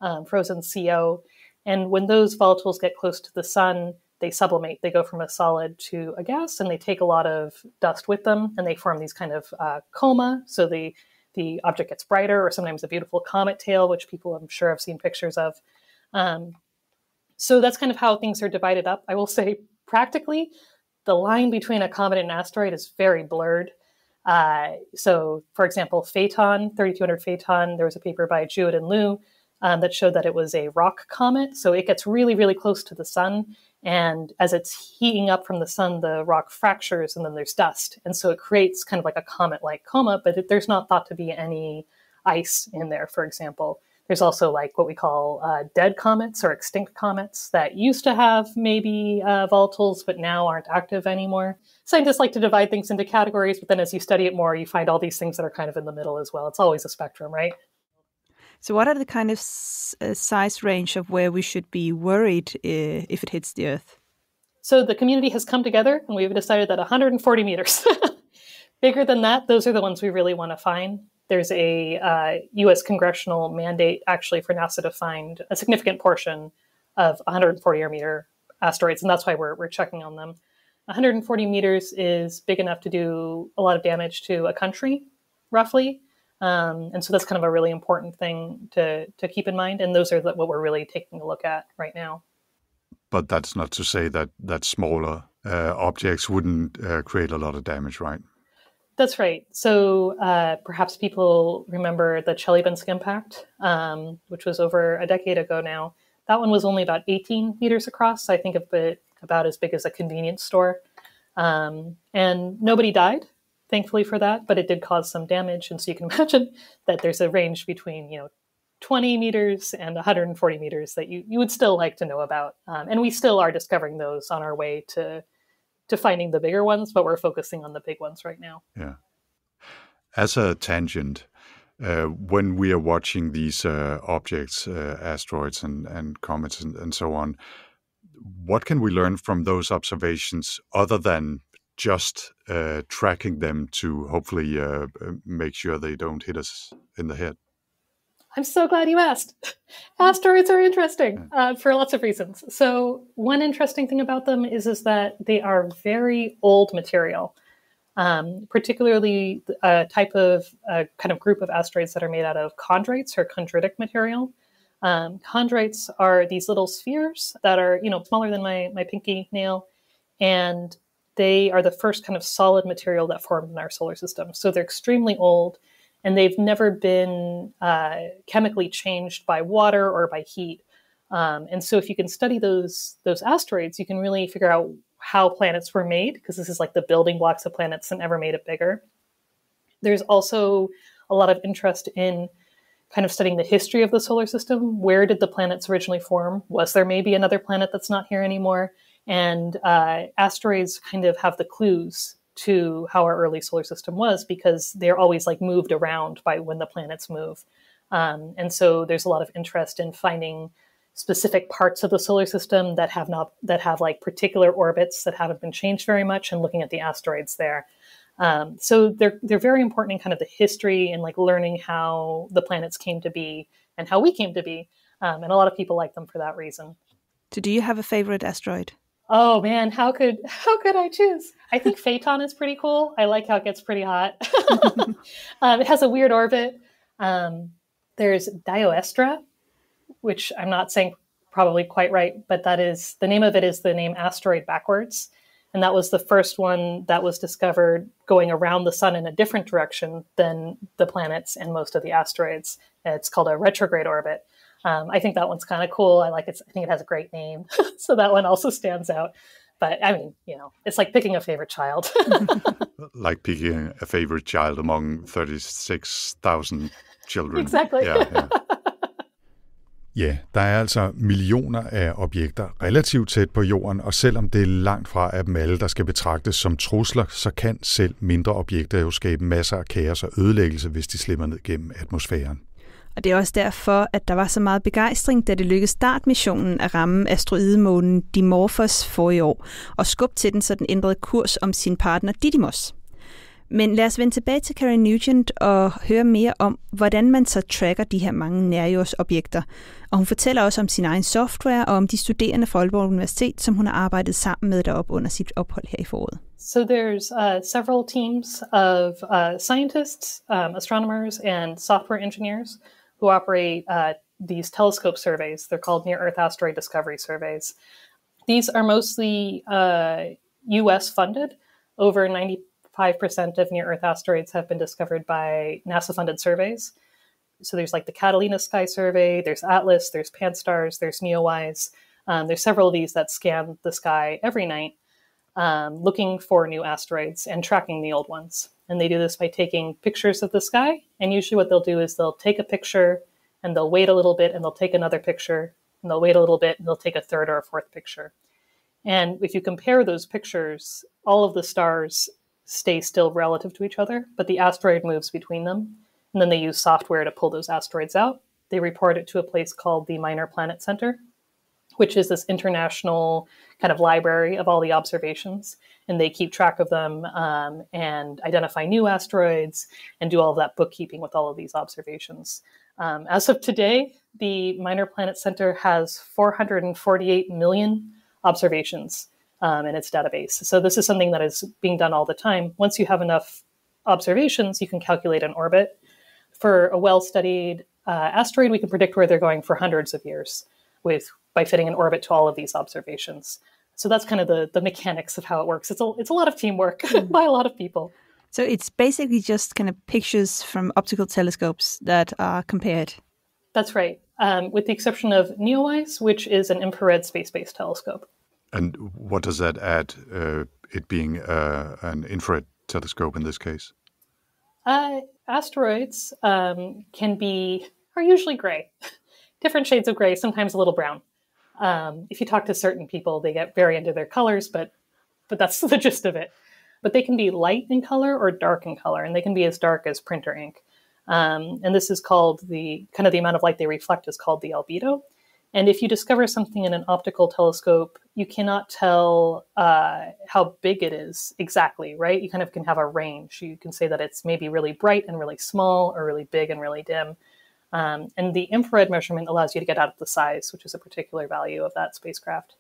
S6: um, frozen CO. And when those volatiles get close to the sun, they sublimate. They go from a solid to a gas, and they take a lot of dust with them, and they form these kind of uh, coma. So the the object gets brighter, or sometimes a beautiful comet tail, which people I'm sure have seen pictures of. Um, so that's kind of how things are divided up. I will say, practically, the line between a comet and an asteroid is very blurred. Uh, so, for example, Phaeton, 3200 Phaeton, there was a paper by Jewett and Liu um, that showed that it was a rock comet. So it gets really, really close to the sun. And as it's heating up from the sun, the rock fractures and then there's dust. And so it creates kind of like a comet like coma, but it, there's not thought to be any ice in there, for example. There's also like what we call uh, dead comets or extinct comets that used to have maybe uh, volatiles, but now aren't active anymore. Scientists like to divide things into categories, but then as you study it more, you find all these things that are kind of in the middle as well. It's always a spectrum, right?
S2: So, what are the kind of uh, size range of where we should be worried uh, if it hits the Earth?
S6: So, the community has come together and we've decided that 140 meters, <laughs> bigger than that, those are the ones we really want to find. There's a uh, US congressional mandate actually for NASA to find a significant portion of 140 meter asteroids, and that's why we're, we're checking on them. 140 meters is big enough to do a lot of damage to a country, roughly. Um, and so that's kind of a really important thing to, to keep in mind. And those are the, what we're really taking a look at right now.
S1: But that's not to say that, that smaller uh, objects wouldn't uh, create a lot of damage, right?
S6: That's right. So uh, perhaps people remember the Chelyabinsk impact, um, which was over a decade ago now. That one was only about 18 meters across. I think of it about as big as a convenience store. Um, and nobody died, thankfully for that, but it did cause some damage. And so you can <laughs> imagine that there's a range between, you know, 20 meters and 140 meters that you, you would still like to know about. Um, and we still are discovering those on our way to to finding the bigger ones, but we're focusing on the big ones right now.
S1: Yeah. As a tangent, uh, when we are watching these uh, objects, uh, asteroids and, and comets and, and so on, what can we learn from those observations other than just uh, tracking them to hopefully uh, make sure they don't hit us in the head?
S6: I'm so glad you asked. Asteroids are interesting uh, for lots of reasons. So one interesting thing about them is is that they are very old material, um, particularly a type of a kind of group of asteroids that are made out of chondrites or chondritic material. Um, chondrites are these little spheres that are you know smaller than my my pinky nail, and they are the first kind of solid material that formed in our solar system. So they're extremely old and they've never been uh, chemically changed by water or by heat. Um, and so, if you can study those those asteroids, you can really figure out how planets were made because this is like the building blocks of planets and ever made it bigger. There's also a lot of interest in kind of studying the history of the solar system. Where did the planets originally form? Was there maybe another planet that's not here anymore? And uh, asteroids kind of have the clues to how our early solar system was because they're always like moved around by when the planets move. Um, and so there's a lot of interest in finding specific parts of the solar system that have not that have like particular orbits that haven't been changed very much and looking at the asteroids there. Um, so they're they're very important in kind of the history and like learning how the planets came to be and how we came to be. Um, and a lot of people like them for that reason.
S2: So, do you have a favorite asteroid?
S6: Oh man, how could how could I choose? I think Phaeton is pretty cool. I like how it gets pretty hot. <laughs> <laughs> um, it has a weird orbit. Um, there's Dioestra, which I'm not saying probably quite right, but that is the name of it is the name asteroid backwards, and that was the first one that was discovered going around the sun in a different direction than the planets and most of the asteroids. It's called a retrograde orbit. Um, I think that one's kind of cool. I like it. I think it has a great name, <laughs> so that one also stands out. But I mean, you know, it's like picking a favorite child. <laughs>
S1: like picking a favorite child among thirty-six thousand children.
S6: Exactly.
S1: Ja, ja. <laughs> Ja, der er altså millioner af objekter relativt tæt på jorden, og selvom det er langt fra af dem alle, der skal betragtes som trusler, så kan selv mindre objekter jo skabe masser af kaos og ødelæggelse, hvis de slipper ned gennem atmosfæren.
S2: Og det er også derfor, at der var så meget begejstring, da det lykkedes startmissionen at ramme asteroidemånen Dimorphos for i år, og skubbe til den, så den ændrede kurs om sin partner Didymos. Men lad os vende tilbage til Karen Nugent og høre mere om, hvordan man så tracker de her mange nærjordsobjekter. Og hun fortæller også om sin egen software og om de studerende fra Aalborg Universitet, som hun har arbejdet sammen med deroppe under sit ophold her i foråret.
S6: So there's uh, several teams of uh, scientists, um, astronomers, and software engineers who operate uh, these telescope surveys. They're called Near Earth Asteroid Discovery Surveys. These are mostly US uh, funded. Over 95% of near Earth asteroids have been discovered by NASA funded surveys. So there's like the Catalina Sky Survey, there's Atlas, there's Pan-STARRS, there's NEOWISE. Um, there's several of these that scan the sky every night um, looking for new asteroids and tracking the old ones. And they do this by taking pictures of the sky. And usually, what they'll do is they'll take a picture and they'll wait a little bit and they'll take another picture and they'll wait a little bit and they'll take a third or a fourth picture. And if you compare those pictures, all of the stars stay still relative to each other, but the asteroid moves between them. And then they use software to pull those asteroids out. They report it to a place called the Minor Planet Center, which is this international kind of library of all the observations. And they keep track of them um, and identify new asteroids and do all of that bookkeeping with all of these observations. Um, as of today, the Minor Planet Center has 448 million observations um, in its database. So this is something that is being done all the time. Once you have enough observations, you can calculate an orbit. For a well-studied uh, asteroid, we can predict where they're going for hundreds of years with by fitting an orbit to all of these observations. So that's kind of the the mechanics of how it works. It's a it's a lot of teamwork <laughs> by a lot of people.
S2: So it's basically just kind of pictures from optical telescopes that are compared.
S6: That's right, um, with the exception of NEOWISE, which is an infrared space-based telescope.
S1: And what does that add? Uh, it being uh, an infrared telescope in this case.
S6: Uh, asteroids um, can be are usually gray, <laughs> different shades of gray, sometimes a little brown. Um, if you talk to certain people, they get very into their colors, but but that's <laughs> the gist of it. But they can be light in color or dark in color, and they can be as dark as printer ink. Um, and this is called the kind of the amount of light they reflect is called the albedo. And if you discover something in an optical telescope, you cannot tell uh, how big it is exactly, right? You kind of can have a range. You can say that it's maybe really bright and really small, or really big and really dim. Um, and the infrared measurement allows you to get out of the size, which is a particular value of that spacecraft.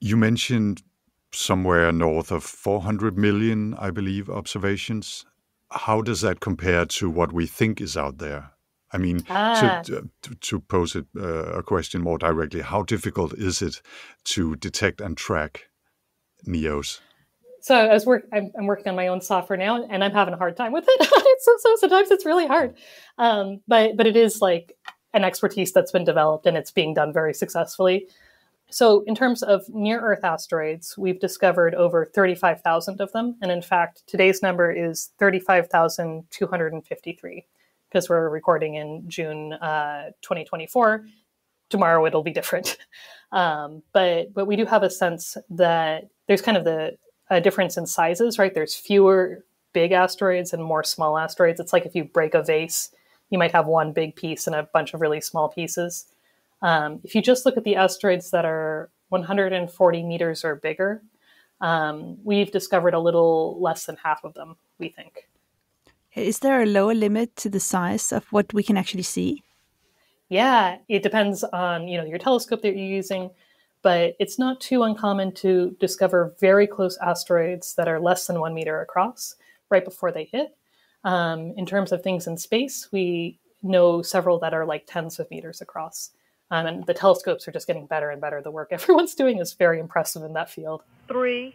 S1: You mentioned somewhere north of 400 million, I believe, observations. How does that compare to what we think is out there? I mean,
S6: Ah.
S1: to, to, to pose it, uh, a question more directly, how difficult is it to detect and track NEOs?
S6: So I was work. I'm, I'm working on my own software now, and I'm having a hard time with it. <laughs> so, so sometimes it's really hard, um, but but it is like an expertise that's been developed, and it's being done very successfully. So in terms of near Earth asteroids, we've discovered over 35,000 of them, and in fact, today's number is 35,253 because we're recording in June uh, 2024. Tomorrow it'll be different, <laughs> um, but but we do have a sense that there's kind of the a difference in sizes, right? There's fewer big asteroids and more small asteroids. It's like if you break a vase, you might have one big piece and a bunch of really small pieces. Um, if you just look at the asteroids that are 140 meters or bigger, um, we've discovered a little less than half of them, we think.
S2: Is there a lower limit to the size of what we can actually see?
S6: Yeah, it depends on you know your telescope that you're using, but it's not too uncommon to discover very close asteroids that are less than one meter across right before they hit. Um, in terms of things in space, we know several that are like tens of meters across. Um, and the telescopes are just getting better and better. The work <laughs> everyone's doing is very impressive in that field.
S4: Three,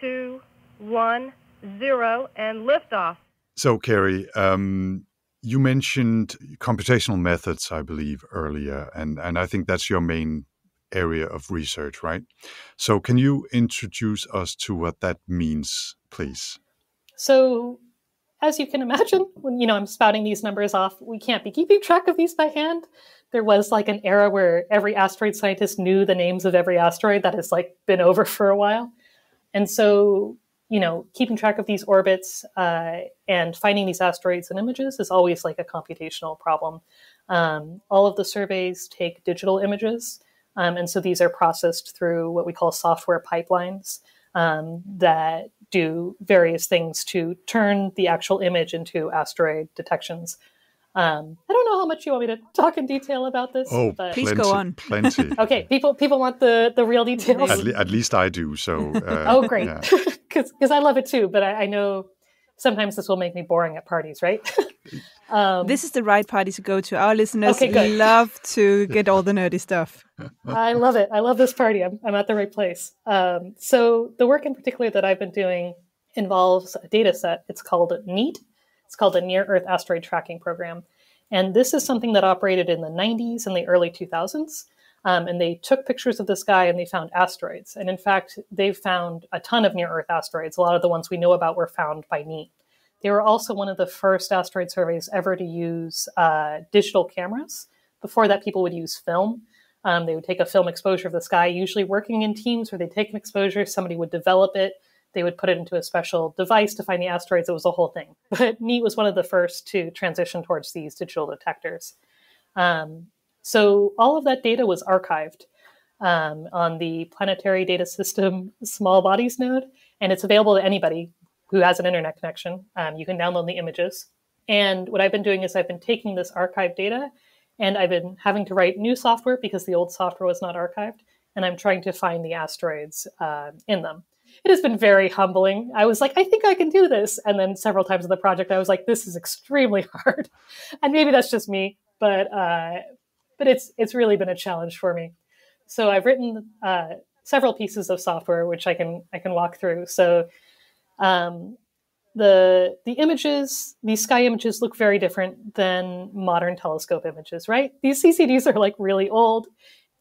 S4: two, one, zero, and liftoff.
S1: So, Carrie, um, you mentioned computational methods, I believe, earlier, and, and I think that's your main area of research, right? So, can you introduce us to what that means, please?
S6: So, as you can imagine, when you know I'm spouting these numbers off, we can't be keeping track of these by hand. There was like an era where every asteroid scientist knew the names of every asteroid that has like been over <laughs> for a while, and so you know keeping track of these orbits uh, and finding these asteroids and images is always like a computational problem. Um, all of the surveys take digital images, um, and so these are processed through what we call software pipelines um, that do various things to turn the actual image into asteroid detections. Um, I don't know how much you want me to talk in detail about this.
S1: Oh,
S6: but
S2: Please
S1: plenty,
S2: go on.
S1: plenty. <laughs>
S6: okay, people people want the the real details.
S1: at, le- at least I do. So, <laughs> uh,
S6: oh, great,
S1: yeah. <laughs>
S6: because I love it too. But I, I know sometimes this will make me boring at parties, right? <laughs> um,
S2: This is the right party to go to. Our listeners
S6: Okay,
S2: love to get all the nerdy stuff. <laughs>
S6: I love it. I love this party. I'm, I'm at the right place. Um, so the work in particular that I've been doing involves a data set. It's called NEAT. It's called a Near Earth Asteroid Tracking Program. And this is something that operated in the 90s and the early 2000s. Um, and they took pictures of the sky and they found asteroids. And in fact, they've found a ton of near Earth asteroids. A lot of the ones we know about were found by NEAT. They were also one of the first asteroid surveys ever to use uh, digital cameras. Before that, people would use film. Um, they would take a film exposure of the sky, usually working in teams where they take an exposure, somebody would develop it, they would put it into a special device to find the asteroids. It was a whole thing. <laughs> But NEAT was one of the first to transition towards these digital detectors. Um, so all of that data was archived um, on the Planetary Data System Small Bodies node, and it's available to anybody who has an internet connection. Um, you can download the images. And what I've been doing is I've been taking this archived data and I've been having to write new software because the old software was not archived, and I'm trying to find the asteroids uh, in them. It has been very humbling. I was like, I think I can do this. And then several times in the project, I was like, this is extremely <laughs> hard. And maybe that's just me, but uh, but it's it's really been a challenge for me. So I've written uh, several pieces of software which I can I can walk through. So um, the the images, these sky images look very different than modern telescope images, right? These CCDs are like really old.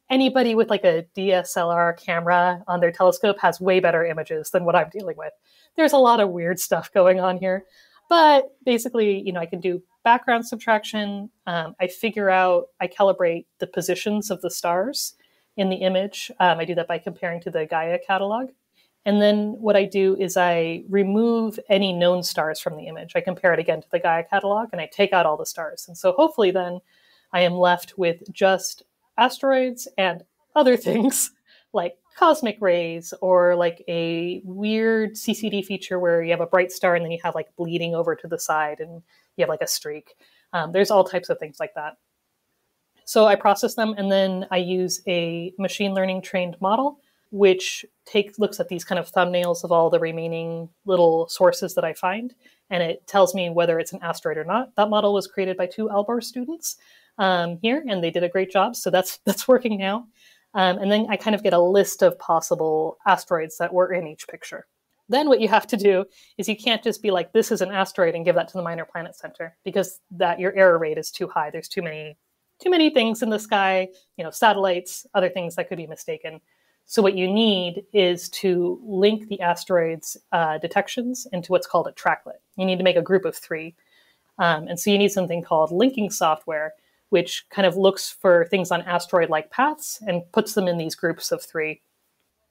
S6: Anybody with like a DSLR camera on their telescope has way better images than what I'm dealing with. There's a lot of weird stuff going on here, but basically, you know, I can do background subtraction. Um, I figure out, I calibrate the positions of the stars in the image. Um, I do that by comparing to the Gaia catalog. And then what I do is I remove any known stars from the image. I compare it again to the Gaia catalog and I take out all the stars. And so hopefully then I am left with just asteroids and other <laughs> things like cosmic rays or like a weird CCD feature where you have a bright star and then you have like bleeding over to the side and you have like a streak. Um, there's all types of things like that. So I process them and then I use a machine learning trained model, which takes looks at these kind of thumbnails of all the remaining little sources that I find, and it tells me whether it's an asteroid or not. That model was created by two Aalborg students um, here, and they did a great job. So that's <laughs> that's working now. Um, and then I kind of get a list of possible asteroids that were in each picture. Then what you have to do is you can't just be like, this is an asteroid and give that to the Minor Planet Center because that your error rate is too high. There's too many too many things in the sky, you know, satellites, other things that could be mistaken. So what you need is to link the asteroids uh, detections into what's called a tracklet. You need to make a group of three. Um, and so you need something called linking software, which kind of looks for things on asteroid-like paths and puts them in these groups of three.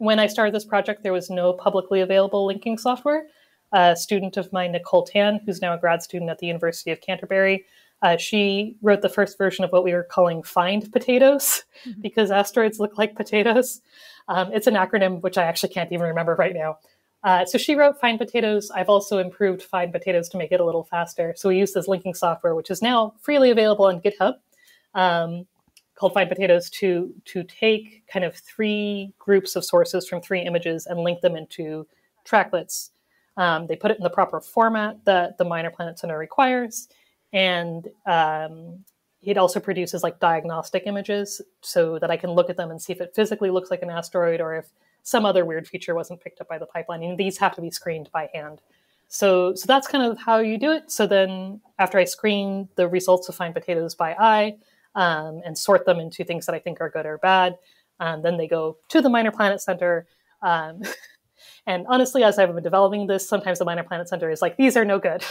S6: When I started this project, there was no publicly available linking software. A student of mine, Nicole Tan, who's now a grad student at the University of Canterbury, uh, she wrote the first version of what we were calling Find Potatoes mm-hmm. <laughs> because asteroids look like potatoes. Um, it's an acronym which I actually can't even remember right now. Uh, so she wrote Find Potatoes. I've also improved Find Potatoes to make it a little faster. So we use this linking software, which is now freely available on GitHub, um, called Find Potatoes, to to take kind of three groups of sources from three images and link them into tracklets. Um, they put it in the proper format that the Minor Planet Center requires and um, it also produces like diagnostic images so that I can look at them and see if it physically looks like an asteroid or if some other weird feature wasn't picked up by the pipeline. And these have to be screened by hand. So, so that's kind of how you do it. So then, after I screen the results of Find Potatoes by eye um, and sort them into things that I think are good or bad, um, then they go to the Minor Planet Center. Um, <laughs> and honestly, as I've been developing this, sometimes the Minor Planet Center is like, these are no good.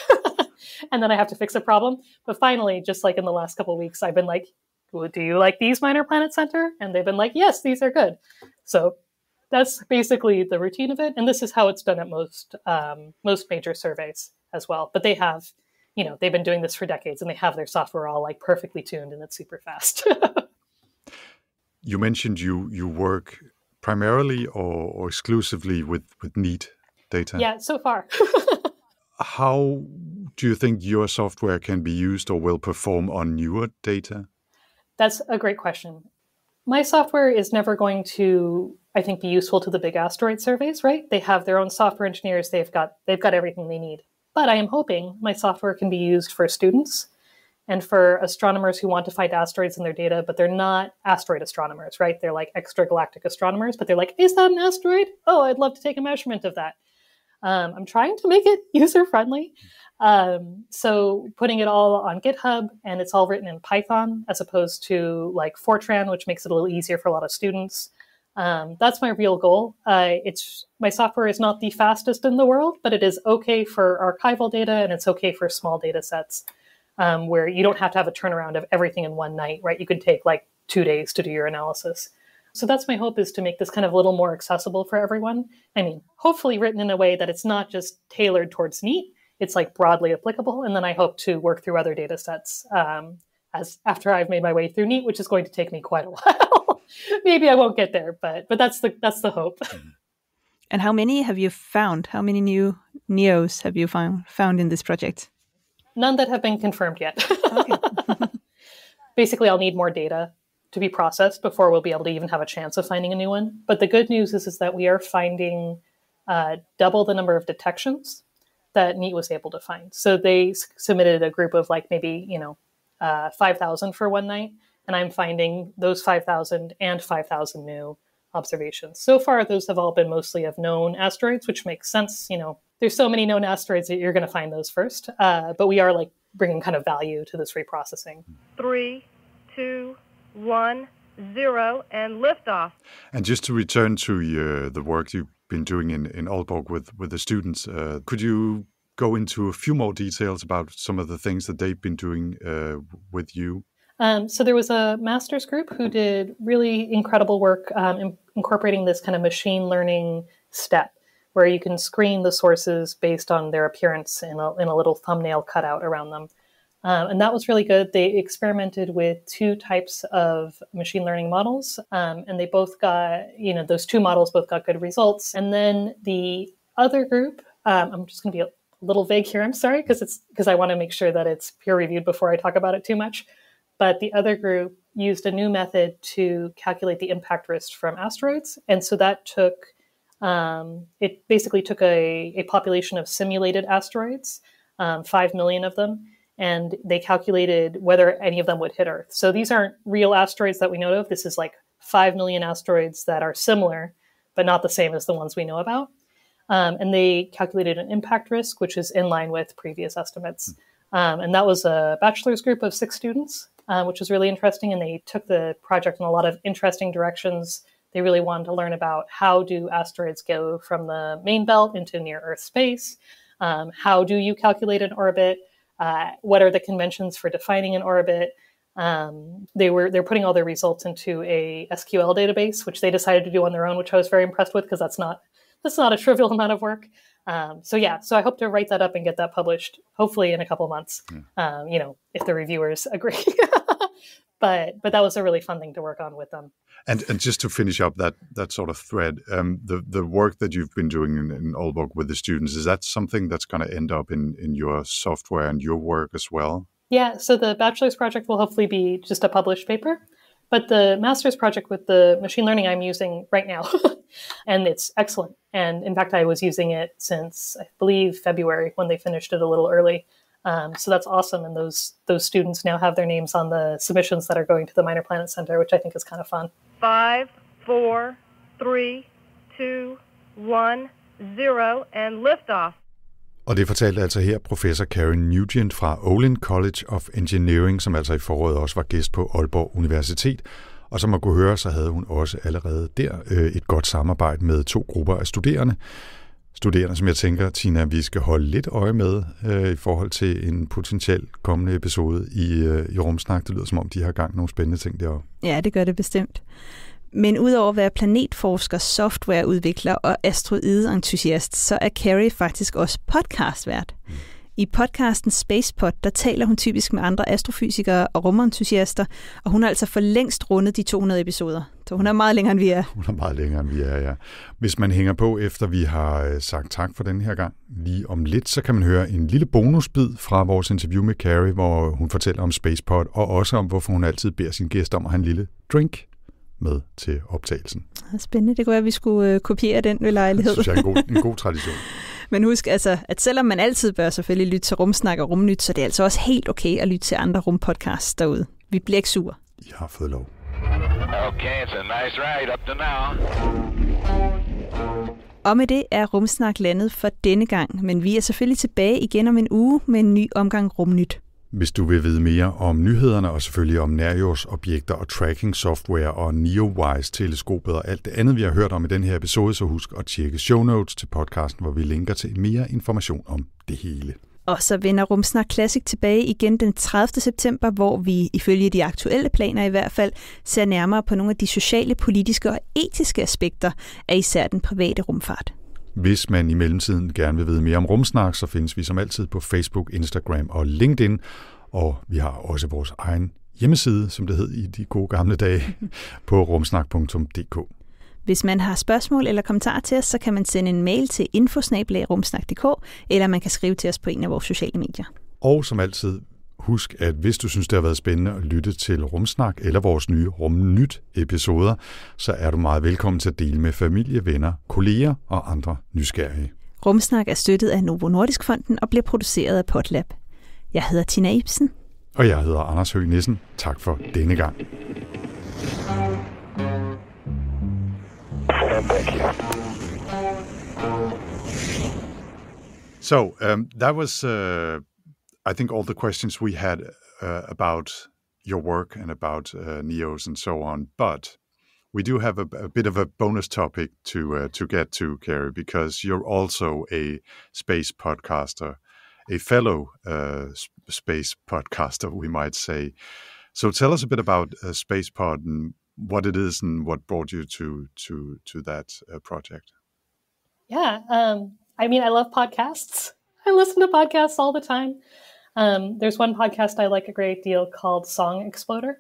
S6: <laughs> and then I have to fix a problem. But finally, just like in the last couple weeks, I've been like, well, do you like these minor planet center? And they've been like, yes, these are good. So that's basically the routine of it. And this is how it's done at most um, most major surveys as well. But they have, you know, they've been doing this for decades and they have their software all like perfectly tuned and it's super fast. <laughs>
S1: you mentioned you you work primarily or, or exclusively with with NEAT data.
S6: Yeah, so far. <laughs>
S1: how do you think your software can be used or will perform on newer data?
S6: That's a great question. My software is never going to, I think, be useful to the big asteroid surveys, right? They have their own software engineers, they've got they've got everything they need. But I am hoping my software can be used for students and for astronomers who want to find asteroids in their data, but they're not asteroid astronomers, right? They're like extragalactic astronomers, but they're like, is that an asteroid? Oh, I'd love to take a measurement of that. Um, I'm trying to make it <laughs> user friendly. Um, so putting it all on GitHub and it's all written in Python as opposed to like Fortran, which makes it a little easier for a lot of students. Um, that's my real goal. Uh, it's my software is not the fastest in the world, but it is okay for archival data and it's okay for small data sets um, where you don't have to have a turnaround of everything in one night, right? You can take like two days to do your analysis. So that's my hope is to make this kind of a little more accessible for everyone. I mean, hopefully written in a way that it's not just tailored towards NEAT, it's like broadly applicable. And then I hope to work through other data sets um, as after I've made my way through NEAT, which is going to take me quite a <laughs> while. <laughs> Maybe I won't get there, but but that's the that's the hope. <laughs>
S2: And how many have you found? How many new NEOs have you found found in this project?
S6: None that have been confirmed yet. <laughs> Basically, I'll need more data to be processed before we'll be able to even have a chance of finding a new one. But the good news is, is that we are finding uh, double the number of detections that NEAT was able to find. So they s- submitted a group of like maybe, you know, uh, 5,000 for one night. And I'm finding those 5,000 and 5,000 new observations. So far, those have all been mostly of known asteroids, which makes sense. You know, there's so many known asteroids that you're going to find those first. Uh, but we are like bringing kind of value to this reprocessing.
S4: Three, two, one, zero, and liftoff.
S1: And just to return to uh, the work you've been doing in, in Aalborg with, with the students, uh, could you go into a few more details about some of the things that they've been doing uh, with you?
S6: Um, so there was a master's group who did really incredible work um, in, incorporating this kind of machine learning step where you can screen the sources based on their appearance in a, in a little thumbnail cutout around them. Um, and that was really good. They experimented with two types of machine learning models, um, and they both got, you know, those two models both got good results. And then the other group, um, I'm just going to be a little vague here. I'm sorry because it's because I want to make sure that it's peer reviewed before I talk about it too much. But the other group used a new method to calculate the impact risk from asteroids. And so that took, um, it basically took a, a population of simulated asteroids, um, 5 million of them, and they calculated whether any of them would hit Earth. So these aren't real asteroids that we know of. This is like 5 million asteroids that are similar, but not the same as the ones we know about. Um, and they calculated an impact risk, which is in line with previous estimates. Um, and that was a bachelor's group of six students, uh, which was really interesting. And they took the project in a lot of interesting directions. They really wanted to learn about how do asteroids go from the main belt into near Earth space? Um, how do you calculate an orbit? Uh, what are the conventions for defining an orbit? Um, they were they're putting all their results into a SQL database, which they decided to do on their own, which I was very impressed with because that's not that's not a trivial <laughs> amount of work. Um, so yeah, so I hope to write that up and get that published, hopefully in a couple months. Um, you know, if the reviewers <laughs> agree. but but that was a really fun thing to work on with them.
S1: And and just to finish up that that sort of thread, um, the the work that you've been doing in, in Aalborg with the students is that something that's going to end up in in your software and your work as well?
S6: Yeah. So the bachelor's project will hopefully be just a published paper. But the master's project with the machine learning I'm using right now, <laughs> and it's excellent. And in fact, I was using it since I believe February when they finished it a little early. Um, so that's awesome. And those those students now have their names on the submissions that are going to the Minor Planet Center, which I think is kind of fun.
S4: Five, four, three, two, one, zero, and liftoff.
S1: Og det fortalte altså her professor Karen Nugent fra Olin College of Engineering, som altså i foråret også var gæst på Aalborg Universitet. Og som man kunne høre, så havde hun også allerede der øh, et godt samarbejde med to grupper af studerende. Studerende, som jeg tænker, Tina, vi skal holde lidt øje med øh, i forhold til en potentiel kommende episode i, øh, i Rumsnak. Det lyder som om, de har gang nogle spændende ting deroppe.
S2: Ja, det gør det bestemt. Men udover at være planetforsker, softwareudvikler og asteroideentusiast, så er Carrie faktisk også podcastvært. Mm. I podcasten Spacepod, der taler hun typisk med andre astrofysikere og rumentusiaster, og hun har altså for længst rundet de 200 episoder. Så hun er meget længere, end vi er.
S1: Hun er meget længere, end vi er, ja. Hvis man hænger på, efter vi har øh, sagt tak for den her gang, lige om lidt, så kan man høre en lille bonusbid fra vores interview med Carrie, hvor hun fortæller om Spacepod, og også om, hvorfor hun altid beder sin gæst om at have en lille drink med til optagelsen.
S2: Spændende. Det kunne være, at vi skulle øh, kopiere den ved lejlighed.
S1: Det synes jeg er en god, en god <laughs> tradition.
S2: Men husk altså, at selvom man altid bør selvfølgelig lytte til Rumsnak og Rumnyt, så det er altså også helt okay at lytte til andre rumpodcasts derude. Vi bliver ikke sure.
S1: I har fået lov.
S5: Okay, it's a nice ride up to now.
S2: Og med det er Rumsnak landet for denne gang, men vi er selvfølgelig tilbage igen om en uge med en ny omgang Rumnyt.
S1: Hvis du vil vide mere om nyhederne og selvfølgelig om nærjordsobjekter og tracking software og NeoWise-teleskopet og alt det andet, vi har hørt om i den her episode, så husk at tjekke show notes til podcasten, hvor vi linker til mere information om det hele.
S2: Og så vender Rumsnak Classic tilbage igen den 30. september, hvor vi ifølge de aktuelle planer i hvert fald ser nærmere på nogle af de sociale, politiske og etiske aspekter af især den private rumfart.
S1: Hvis man i mellemtiden gerne vil vide mere om Rumsnak, så findes vi som altid på Facebook, Instagram og LinkedIn. Og vi har også vores egen hjemmeside, som det hed i de gode gamle dage, <laughs> på rumsnak.dk.
S2: Hvis man har spørgsmål eller kommentarer til os, så kan man sende en mail til infosnabelagrumsnak.dk, eller man kan skrive til os på en af vores sociale medier.
S1: Og som altid, husk, at hvis du synes, det har været spændende at lytte til Rumsnak eller vores nye Rumnyt episoder, så er du meget velkommen til at dele med familie, venner, kolleger og andre nysgerrige.
S2: Rumsnak er støttet af Novo Nordisk Fonden og bliver produceret af Potlab. Jeg hedder Tina Ibsen.
S1: Og jeg hedder Anders Høgh Nissen. Tak for denne gang. So um, that was, uh, I think, all the questions we had uh, about your work and about uh, Neos and so on. But we do have a, a bit of a bonus topic to uh, to get to, Carrie, because you're also a space podcaster, a fellow uh, space podcaster, we might say. So tell us a bit about uh, SpacePod and what it is and what brought you to to to that uh, project.
S6: Yeah. Um, I mean, I love podcasts. I listen to podcasts all the time. Um, there's one podcast I like a great deal called Song Exploder,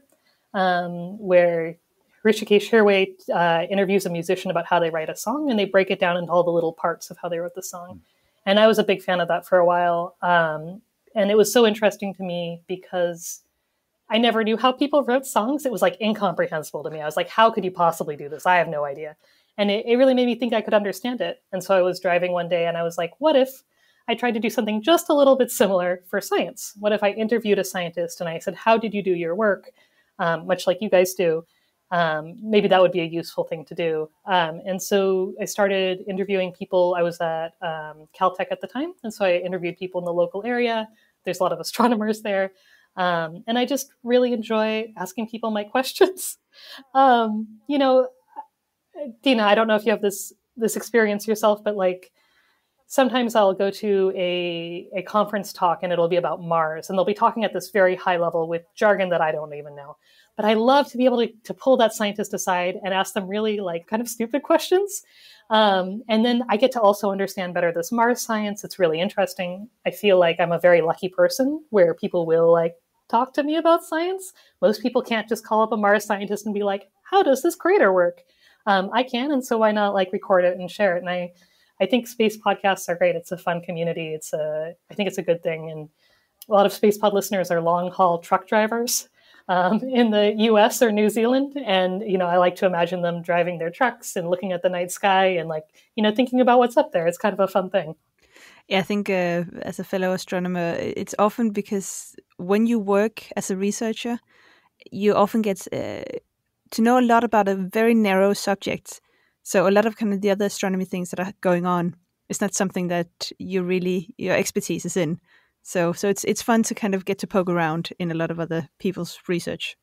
S6: um, where Rishikesh Hirway uh, interviews a musician about how they write a song and they break it down into all the little parts of how they wrote the song. And I was a big fan of that for a while. Um, and it was so interesting to me because I never knew how people wrote songs. It was like incomprehensible to me. I was like, how could you possibly do this? I have no idea. And it, it really made me think I could understand it. And so I was driving one day and I was like, what if I tried to do something just a little bit similar for science? What if I interviewed a scientist and I said, how did you do your work? Um, much like you guys do. Um, maybe that would be a useful thing to do. Um, and so I started interviewing people. I was at um, Caltech at the time. And so I interviewed people in the local area. There's a lot of <laughs> astronomers there. Um, and I just really enjoy asking people my <laughs> questions. Um, you know, Dina, I don't know if you have this this experience yourself, but like sometimes I'll go to a, a conference talk and it'll be about Mars, and they'll be talking at this very high level with jargon that I don't even know. But I love to be able to, to pull that scientist aside and ask them really like kind of stupid questions. Um, and then I get to also understand better this Mars science. It's really interesting. I feel like I'm a very lucky person where people will like talk to me about science. Most people can't just call up a Mars scientist and be like, how does this crater work? Um, I can, and so why not like record it and share it? And I, I think space podcasts are great. It's a fun community. It's a, I think it's a good thing. And a lot of space pod listeners are long haul truck drivers um, <laughs> in the U.S. or New Zealand, and you know, I like to imagine them driving their trucks and looking at the night sky and like you know thinking about what's up there. It's kind of a fun thing.
S2: Yeah, I think uh, as a fellow astronomer, it's often because when you work as a researcher, you often get uh, to know a lot about a very narrow subject. So a lot of kind of the other astronomy things that are going on is not something that you really your expertise is in. So so it's it's fun to kind of get to poke around in a lot of other people's research.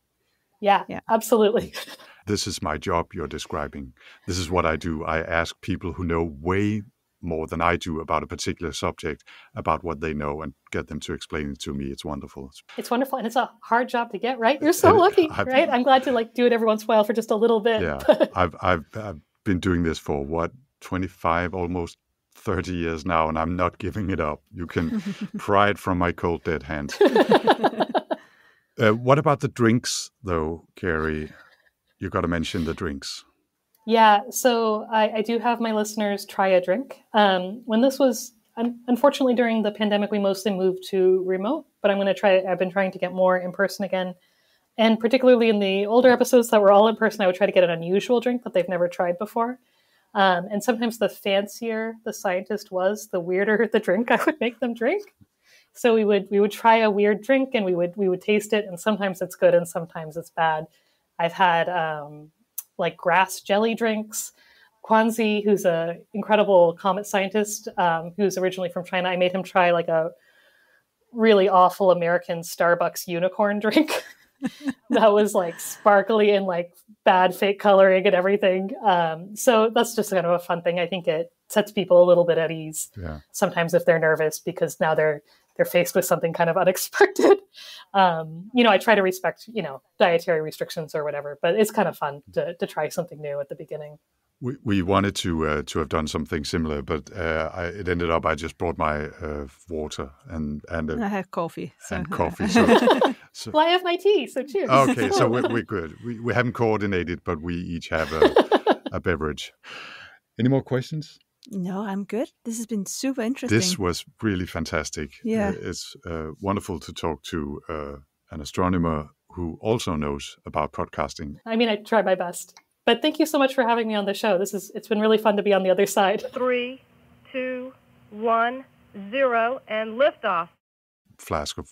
S6: Yeah, yeah. absolutely. <laughs>
S1: This is my job you're describing. This is what I do. I ask people who know way more than I do about a particular subject about what they know and get them to explain it to me. It's wonderful.
S6: It's wonderful, and it's a hard job to get. Right? You're so <laughs> lucky, I've, right? I'm glad to like do it every once in a while for just a little bit.
S1: Yeah, <laughs> I've, I've I've been doing this for what 25, almost 30 years now, and I'm not giving it up. You can <laughs> pry it from my cold dead hand. <laughs> uh, what about the drinks, though, Carrie? You got to mention the drinks.
S6: Yeah, so I, I, do have my listeners try a drink. Um, when this was, unfortunately, during the pandemic, we mostly moved to remote, but I'm going to try, I've been trying to get more in person again. And particularly in the older episodes that were all in person, I would try to get an unusual drink that they've never tried before. Um, and sometimes the fancier the scientist was, the weirder <laughs> the drink I would make them drink. So we would we would try a weird drink and we would we would taste it, and sometimes it's good and sometimes it's bad. I've had um, like grass jelly drinks. Quanzi, who's an incredible comet scientist, um, who's originally from China, I made him try like a really awful American Starbucks unicorn <laughs> drink <laughs> that was like sparkly and like bad fake coloring and everything. Um, so that's just kind of a fun thing. I think it sets people a little bit at ease. Yeah. Sometimes if they're nervous because now they're they're faced with something kind of unexpected. <laughs> Um, you know, I try to respect, you know, dietary restrictions or whatever, but it's kind of fun to, to try something new at the beginning.
S1: We, we wanted to uh, to have done something similar, but uh, I, it ended up I just brought my uh, water and and
S2: I have coffee
S1: so. and coffee. <laughs> So,
S6: so, well, I have my tea. So cheers.
S1: Okay, so we're, <laughs> we're good. We we haven't coordinated, but we each have a, <laughs> a beverage. Any more questions?
S2: No, I'm good. This has been super interesting.
S1: This was really fantastic.
S2: Yeah.
S1: Uh, it's uh, wonderful to talk to uh, an astronomer who also knows about podcasting.
S6: I mean, I try my best. But thank you so much for having me on the show. This is it's been really fun to be on the other side. <laughs>
S4: Three, two, one, zero, and liftoff.
S1: Flask of